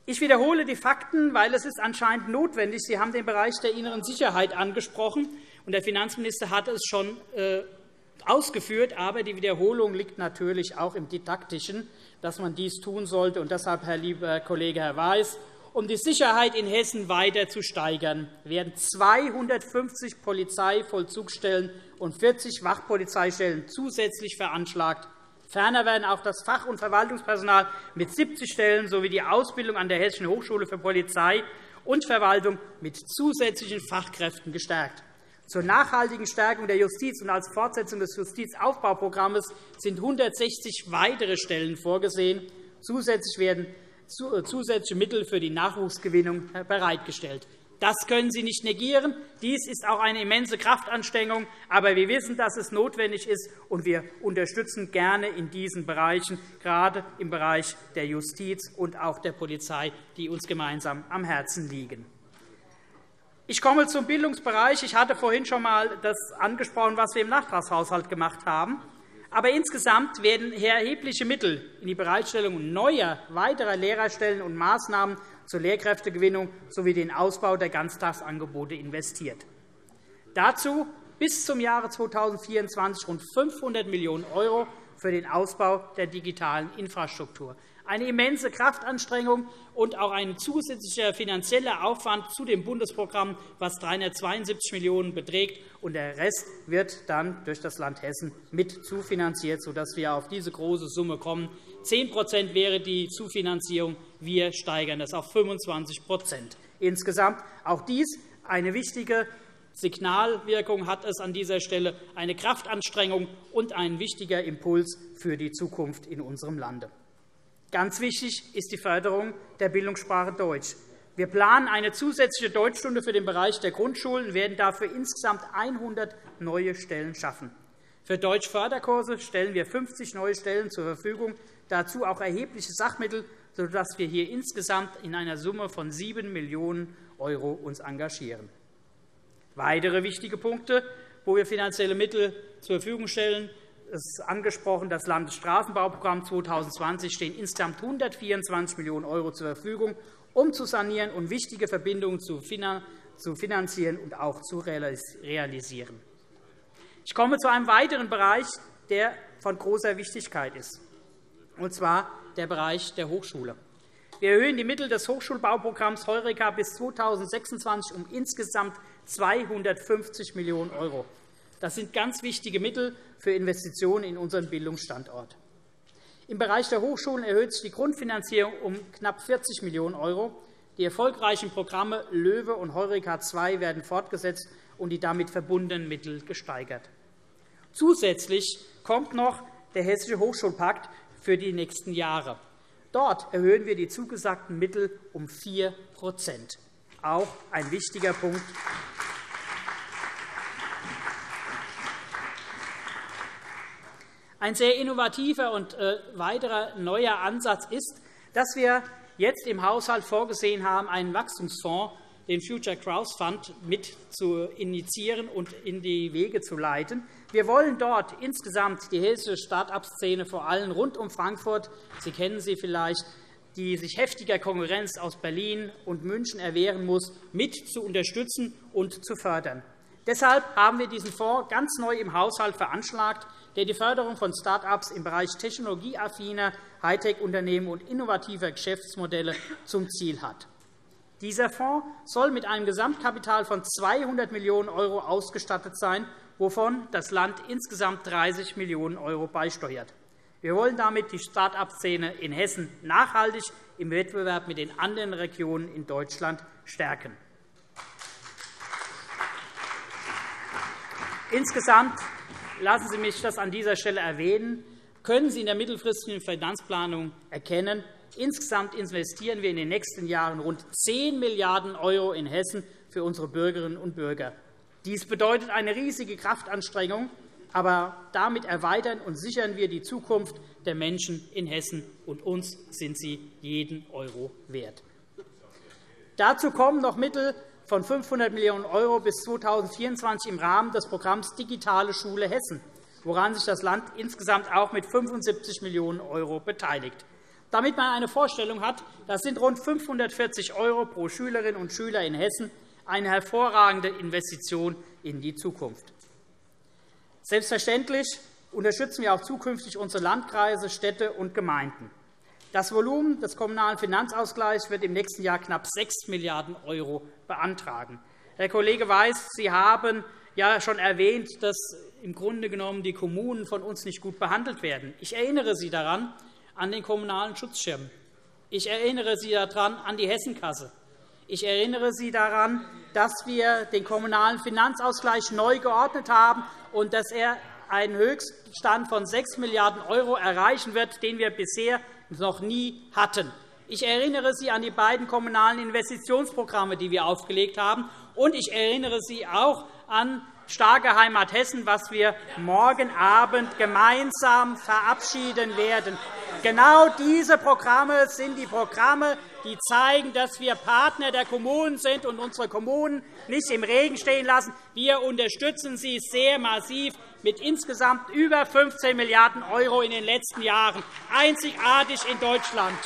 Speaker 4: Ich wiederhole die Fakten, weil es ist anscheinend notwendig. Sie haben den Bereich der inneren Sicherheit angesprochen, und der Finanzminister hat es schon äh, ausgeführt, aber die Wiederholung liegt natürlich auch im Didaktischen, dass man dies tun sollte. Und deshalb, Herr lieber Kollege Herr Weiß, um die Sicherheit in Hessen weiter zu steigern, werden 250 Polizeivollzugsstellen und 40 Wachpolizeistellen zusätzlich veranschlagt. Ferner werden auch das Fach- und Verwaltungspersonal mit 70 Stellen sowie die Ausbildung an der Hessischen Hochschule für Polizei und Verwaltung mit zusätzlichen Fachkräften gestärkt. Zur nachhaltigen Stärkung der Justiz und als Fortsetzung des Justizaufbauprogramms sind 160 weitere Stellen vorgesehen. Zusätzlich werden äh, zusätzliche Mittel für die Nachwuchsgewinnung bereitgestellt. Das können Sie nicht negieren. Dies ist auch eine immense Kraftanstrengung. Aber wir wissen, dass es notwendig ist, und wir unterstützen gerne in diesen Bereichen, gerade im Bereich der Justiz und auch der Polizei, die uns gemeinsam am Herzen liegen. Ich komme zum Bildungsbereich. Ich hatte vorhin schon einmal das angesprochen, was wir im Nachtragshaushalt gemacht haben. Aber insgesamt werden erhebliche Mittel in die Bereitstellung neuer, weiterer Lehrerstellen und Maßnahmen zur Lehrkräftegewinnung sowie den Ausbau der Ganztagsangebote investiert. Dazu bis zum Jahre 2024 rund 500 Millionen € für den Ausbau der digitalen Infrastruktur eine immense Kraftanstrengung und auch ein zusätzlicher finanzieller Aufwand zu dem Bundesprogramm, das 372 Millionen € beträgt. Und der Rest wird dann durch das Land Hessen mit zufinanziert, sodass wir auf diese große Summe kommen. 10% wäre die Zufinanzierung. Wir steigern das auf 25 Insgesamt auch dies eine wichtige Signalwirkung hat es an dieser Stelle, eine Kraftanstrengung und ein wichtiger Impuls für die Zukunft in unserem Lande. Ganz wichtig ist die Förderung der Bildungssprache Deutsch. Wir planen eine zusätzliche Deutschstunde für den Bereich der Grundschulen und werden dafür insgesamt 100 neue Stellen schaffen. Für Deutschförderkurse stellen wir 50 neue Stellen zur Verfügung, dazu auch erhebliche Sachmittel, sodass wir hier insgesamt in einer Summe von 7 Millionen € engagieren. Weitere wichtige Punkte, wo wir finanzielle Mittel zur Verfügung stellen, ist angesprochen, das Landesstraßenbauprogramm 2020 stehen insgesamt 124 Millionen € zur Verfügung, um zu sanieren und wichtige Verbindungen zu finanzieren und auch zu realisieren. Ich komme zu einem weiteren Bereich, der von großer Wichtigkeit ist, und zwar der Bereich der Hochschule. Wir erhöhen die Mittel des Hochschulbauprogramms Heureka bis 2026 um insgesamt 250 Millionen €. Das sind ganz wichtige Mittel für Investitionen in unseren Bildungsstandort. Im Bereich der Hochschulen erhöht sich die Grundfinanzierung um knapp 40 Millionen €. Die erfolgreichen Programme LOEWE und Heureka II werden fortgesetzt und die damit verbundenen Mittel gesteigert. Zusätzlich kommt noch der Hessische Hochschulpakt für die nächsten Jahre. Dort erhöhen wir die zugesagten Mittel um 4% Auch ein wichtiger Punkt Ein sehr innovativer und äh, weiterer neuer Ansatz ist, dass wir jetzt im Haushalt vorgesehen haben, einen Wachstumsfonds, den Future Growth Fund, mit zu initiieren und in die Wege zu leiten. Wir wollen dort insgesamt die hessische Start-up-Szene vor allem rund um Frankfurt, Sie kennen sie vielleicht, die sich heftiger Konkurrenz aus Berlin und München erwehren muss, mit zu unterstützen und zu fördern. Deshalb haben wir diesen Fonds ganz neu im Haushalt veranschlagt, der die Förderung von Start-ups im Bereich technologieaffiner Hightech-Unternehmen und innovativer Geschäftsmodelle zum Ziel hat. Dieser Fonds soll mit einem Gesamtkapital von 200 Millionen € ausgestattet sein, wovon das Land insgesamt 30 Millionen € beisteuert. Wir wollen damit die Start-up-Szene in Hessen nachhaltig im Wettbewerb mit den anderen Regionen in Deutschland stärken. Insgesamt lassen Sie mich das an dieser Stelle erwähnen, können Sie in der mittelfristigen Finanzplanung erkennen, insgesamt investieren wir in den nächsten Jahren rund 10 Milliarden € in Hessen für unsere Bürgerinnen und Bürger. Dies bedeutet eine riesige Kraftanstrengung, aber damit erweitern und sichern wir die Zukunft der Menschen in Hessen, und uns sind sie jeden Euro wert. Dazu kommen noch Mittel von 500 Millionen € bis 2024 im Rahmen des Programms Digitale Schule Hessen, woran sich das Land insgesamt auch mit 75 Millionen € beteiligt. Damit man eine Vorstellung hat, das sind rund 540 € pro Schülerin und Schüler in Hessen, eine hervorragende Investition in die Zukunft. Selbstverständlich unterstützen wir auch zukünftig unsere Landkreise, Städte und Gemeinden. Das Volumen des Kommunalen Finanzausgleichs wird im nächsten Jahr knapp 6 Milliarden € beantragen. Herr Kollege Weiß, Sie haben ja schon erwähnt, dass im Grunde genommen die Kommunen von uns nicht gut behandelt werden. Ich erinnere Sie daran an den kommunalen Schutzschirm. Ich erinnere Sie daran an die Hessenkasse. Ich erinnere Sie daran, dass wir den Kommunalen Finanzausgleich neu geordnet haben und dass er einen Höchststand von 6 Milliarden € erreichen wird, den wir bisher noch nie hatten. Ich erinnere Sie an die beiden kommunalen Investitionsprogramme, die wir aufgelegt haben. Und ich erinnere Sie auch an Starke Heimat Hessen, was wir morgen Abend gemeinsam verabschieden werden. Genau diese Programme sind die Programme, die zeigen, dass wir Partner der Kommunen sind und unsere Kommunen nicht im Regen stehen lassen. Wir unterstützen sie sehr massiv mit insgesamt über 15 Milliarden € in den letzten Jahren, einzigartig in Deutschland.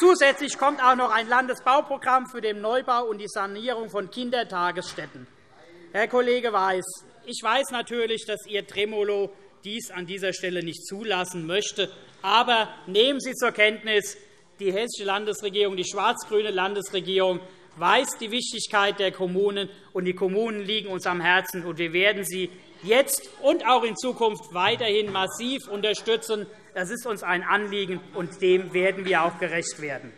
Speaker 4: Zusätzlich kommt auch noch ein Landesbauprogramm für den Neubau und die Sanierung von Kindertagesstätten. Herr Kollege Weiß, ich weiß natürlich, dass Ihr Tremolo dies an dieser Stelle nicht zulassen möchte. Aber nehmen Sie zur Kenntnis, die Hessische Landesregierung, die schwarz-grüne Landesregierung weiß die Wichtigkeit der Kommunen, und die Kommunen liegen uns am Herzen. Und wir werden sie jetzt und auch in Zukunft weiterhin massiv unterstützen. Das ist uns ein Anliegen, und dem werden wir auch gerecht werden.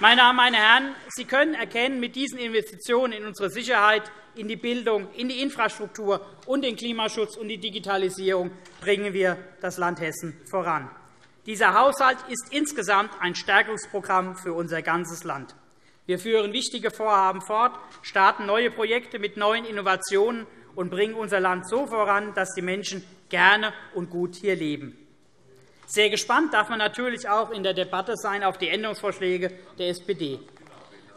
Speaker 4: Meine Damen meine Herren, Sie können erkennen, mit diesen Investitionen in unsere Sicherheit, in die Bildung, in die Infrastruktur und den Klimaschutz und die Digitalisierung bringen wir das Land Hessen voran. Dieser Haushalt ist insgesamt ein Stärkungsprogramm für unser ganzes Land. Wir führen wichtige Vorhaben fort, starten neue Projekte mit neuen Innovationen und bringen unser Land so voran, dass die Menschen gerne und gut hier leben. Sehr gespannt darf man natürlich auch in der Debatte sein auf die Änderungsvorschläge der SPD.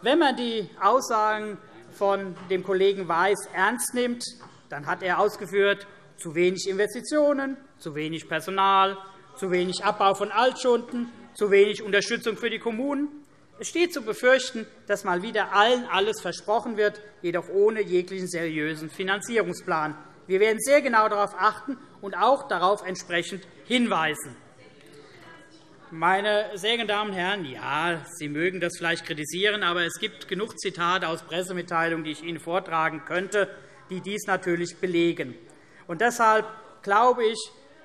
Speaker 4: Wenn man die Aussagen von dem Kollegen Weiß ernst nimmt, dann hat er ausgeführt, zu wenig Investitionen, zu wenig Personal, zu wenig Abbau von Altschulden, zu wenig Unterstützung für die Kommunen. Es steht zu befürchten, dass mal wieder allen alles versprochen wird, jedoch ohne jeglichen seriösen Finanzierungsplan. Wir werden sehr genau darauf achten und auch darauf entsprechend hinweisen. Meine sehr geehrten Damen und Herren, ja, Sie mögen das vielleicht kritisieren, aber es gibt genug Zitate aus Pressemitteilungen, die ich Ihnen vortragen könnte, die dies natürlich belegen. Und deshalb glaube ich,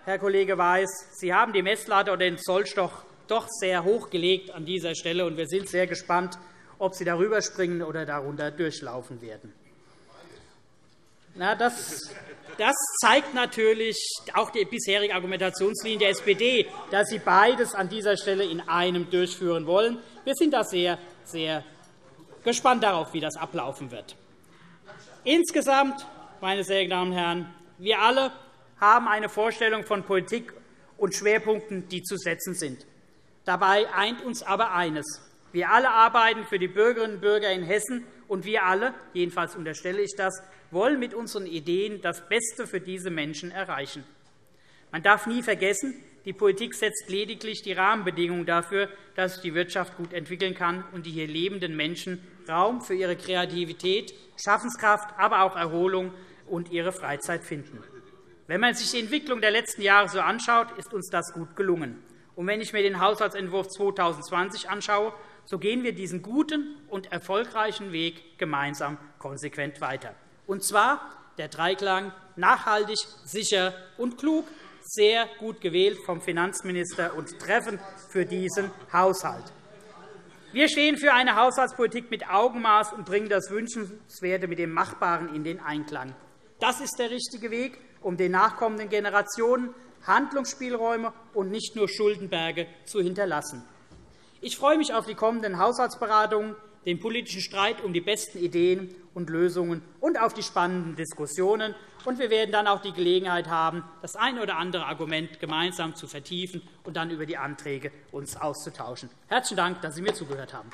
Speaker 4: Herr Kollege Weiß, Sie haben die Messlatte oder den Zollstock doch sehr hoch gelegt an dieser Stelle, und wir sind sehr gespannt, ob Sie darüber springen oder darunter durchlaufen werden. Na, das, das zeigt natürlich auch die bisherige Argumentationslinie der SPD, dass sie beides an dieser Stelle in einem durchführen wollen. Wir sind da sehr, sehr gespannt darauf, wie das ablaufen wird. Insgesamt, meine sehr geehrten Damen und Herren, wir alle haben eine Vorstellung von Politik und Schwerpunkten, die zu setzen sind. Dabei eint uns aber eines. Wir alle arbeiten für die Bürgerinnen und Bürger in Hessen, und wir alle, jedenfalls unterstelle ich das, wollen mit unseren Ideen das Beste für diese Menschen erreichen. Man darf nie vergessen, die Politik setzt lediglich die Rahmenbedingungen dafür, dass sich die Wirtschaft gut entwickeln kann und die hier lebenden Menschen Raum für ihre Kreativität, Schaffenskraft, aber auch Erholung und ihre Freizeit finden. Wenn man sich die Entwicklung der letzten Jahre so anschaut, ist uns das gut gelungen. Und wenn ich mir den Haushaltsentwurf 2020 anschaue, so gehen wir diesen guten und erfolgreichen Weg gemeinsam konsequent weiter. Und zwar der Dreiklang nachhaltig, sicher und klug, sehr gut gewählt vom Finanzminister und treffend für diesen Haushalt. Wir stehen für eine Haushaltspolitik mit Augenmaß und bringen das Wünschenswerte mit dem Machbaren in den Einklang. Das ist der richtige Weg, um den nachkommenden Generationen Handlungsspielräume und nicht nur Schuldenberge zu hinterlassen. Ich freue mich auf die kommenden Haushaltsberatungen, den politischen Streit um die besten Ideen und Lösungen und auf die spannenden Diskussionen. Und wir werden dann auch die Gelegenheit haben, das eine oder andere Argument gemeinsam zu vertiefen und dann über die Anträge uns auszutauschen. Herzlichen Dank, dass Sie mir zugehört haben.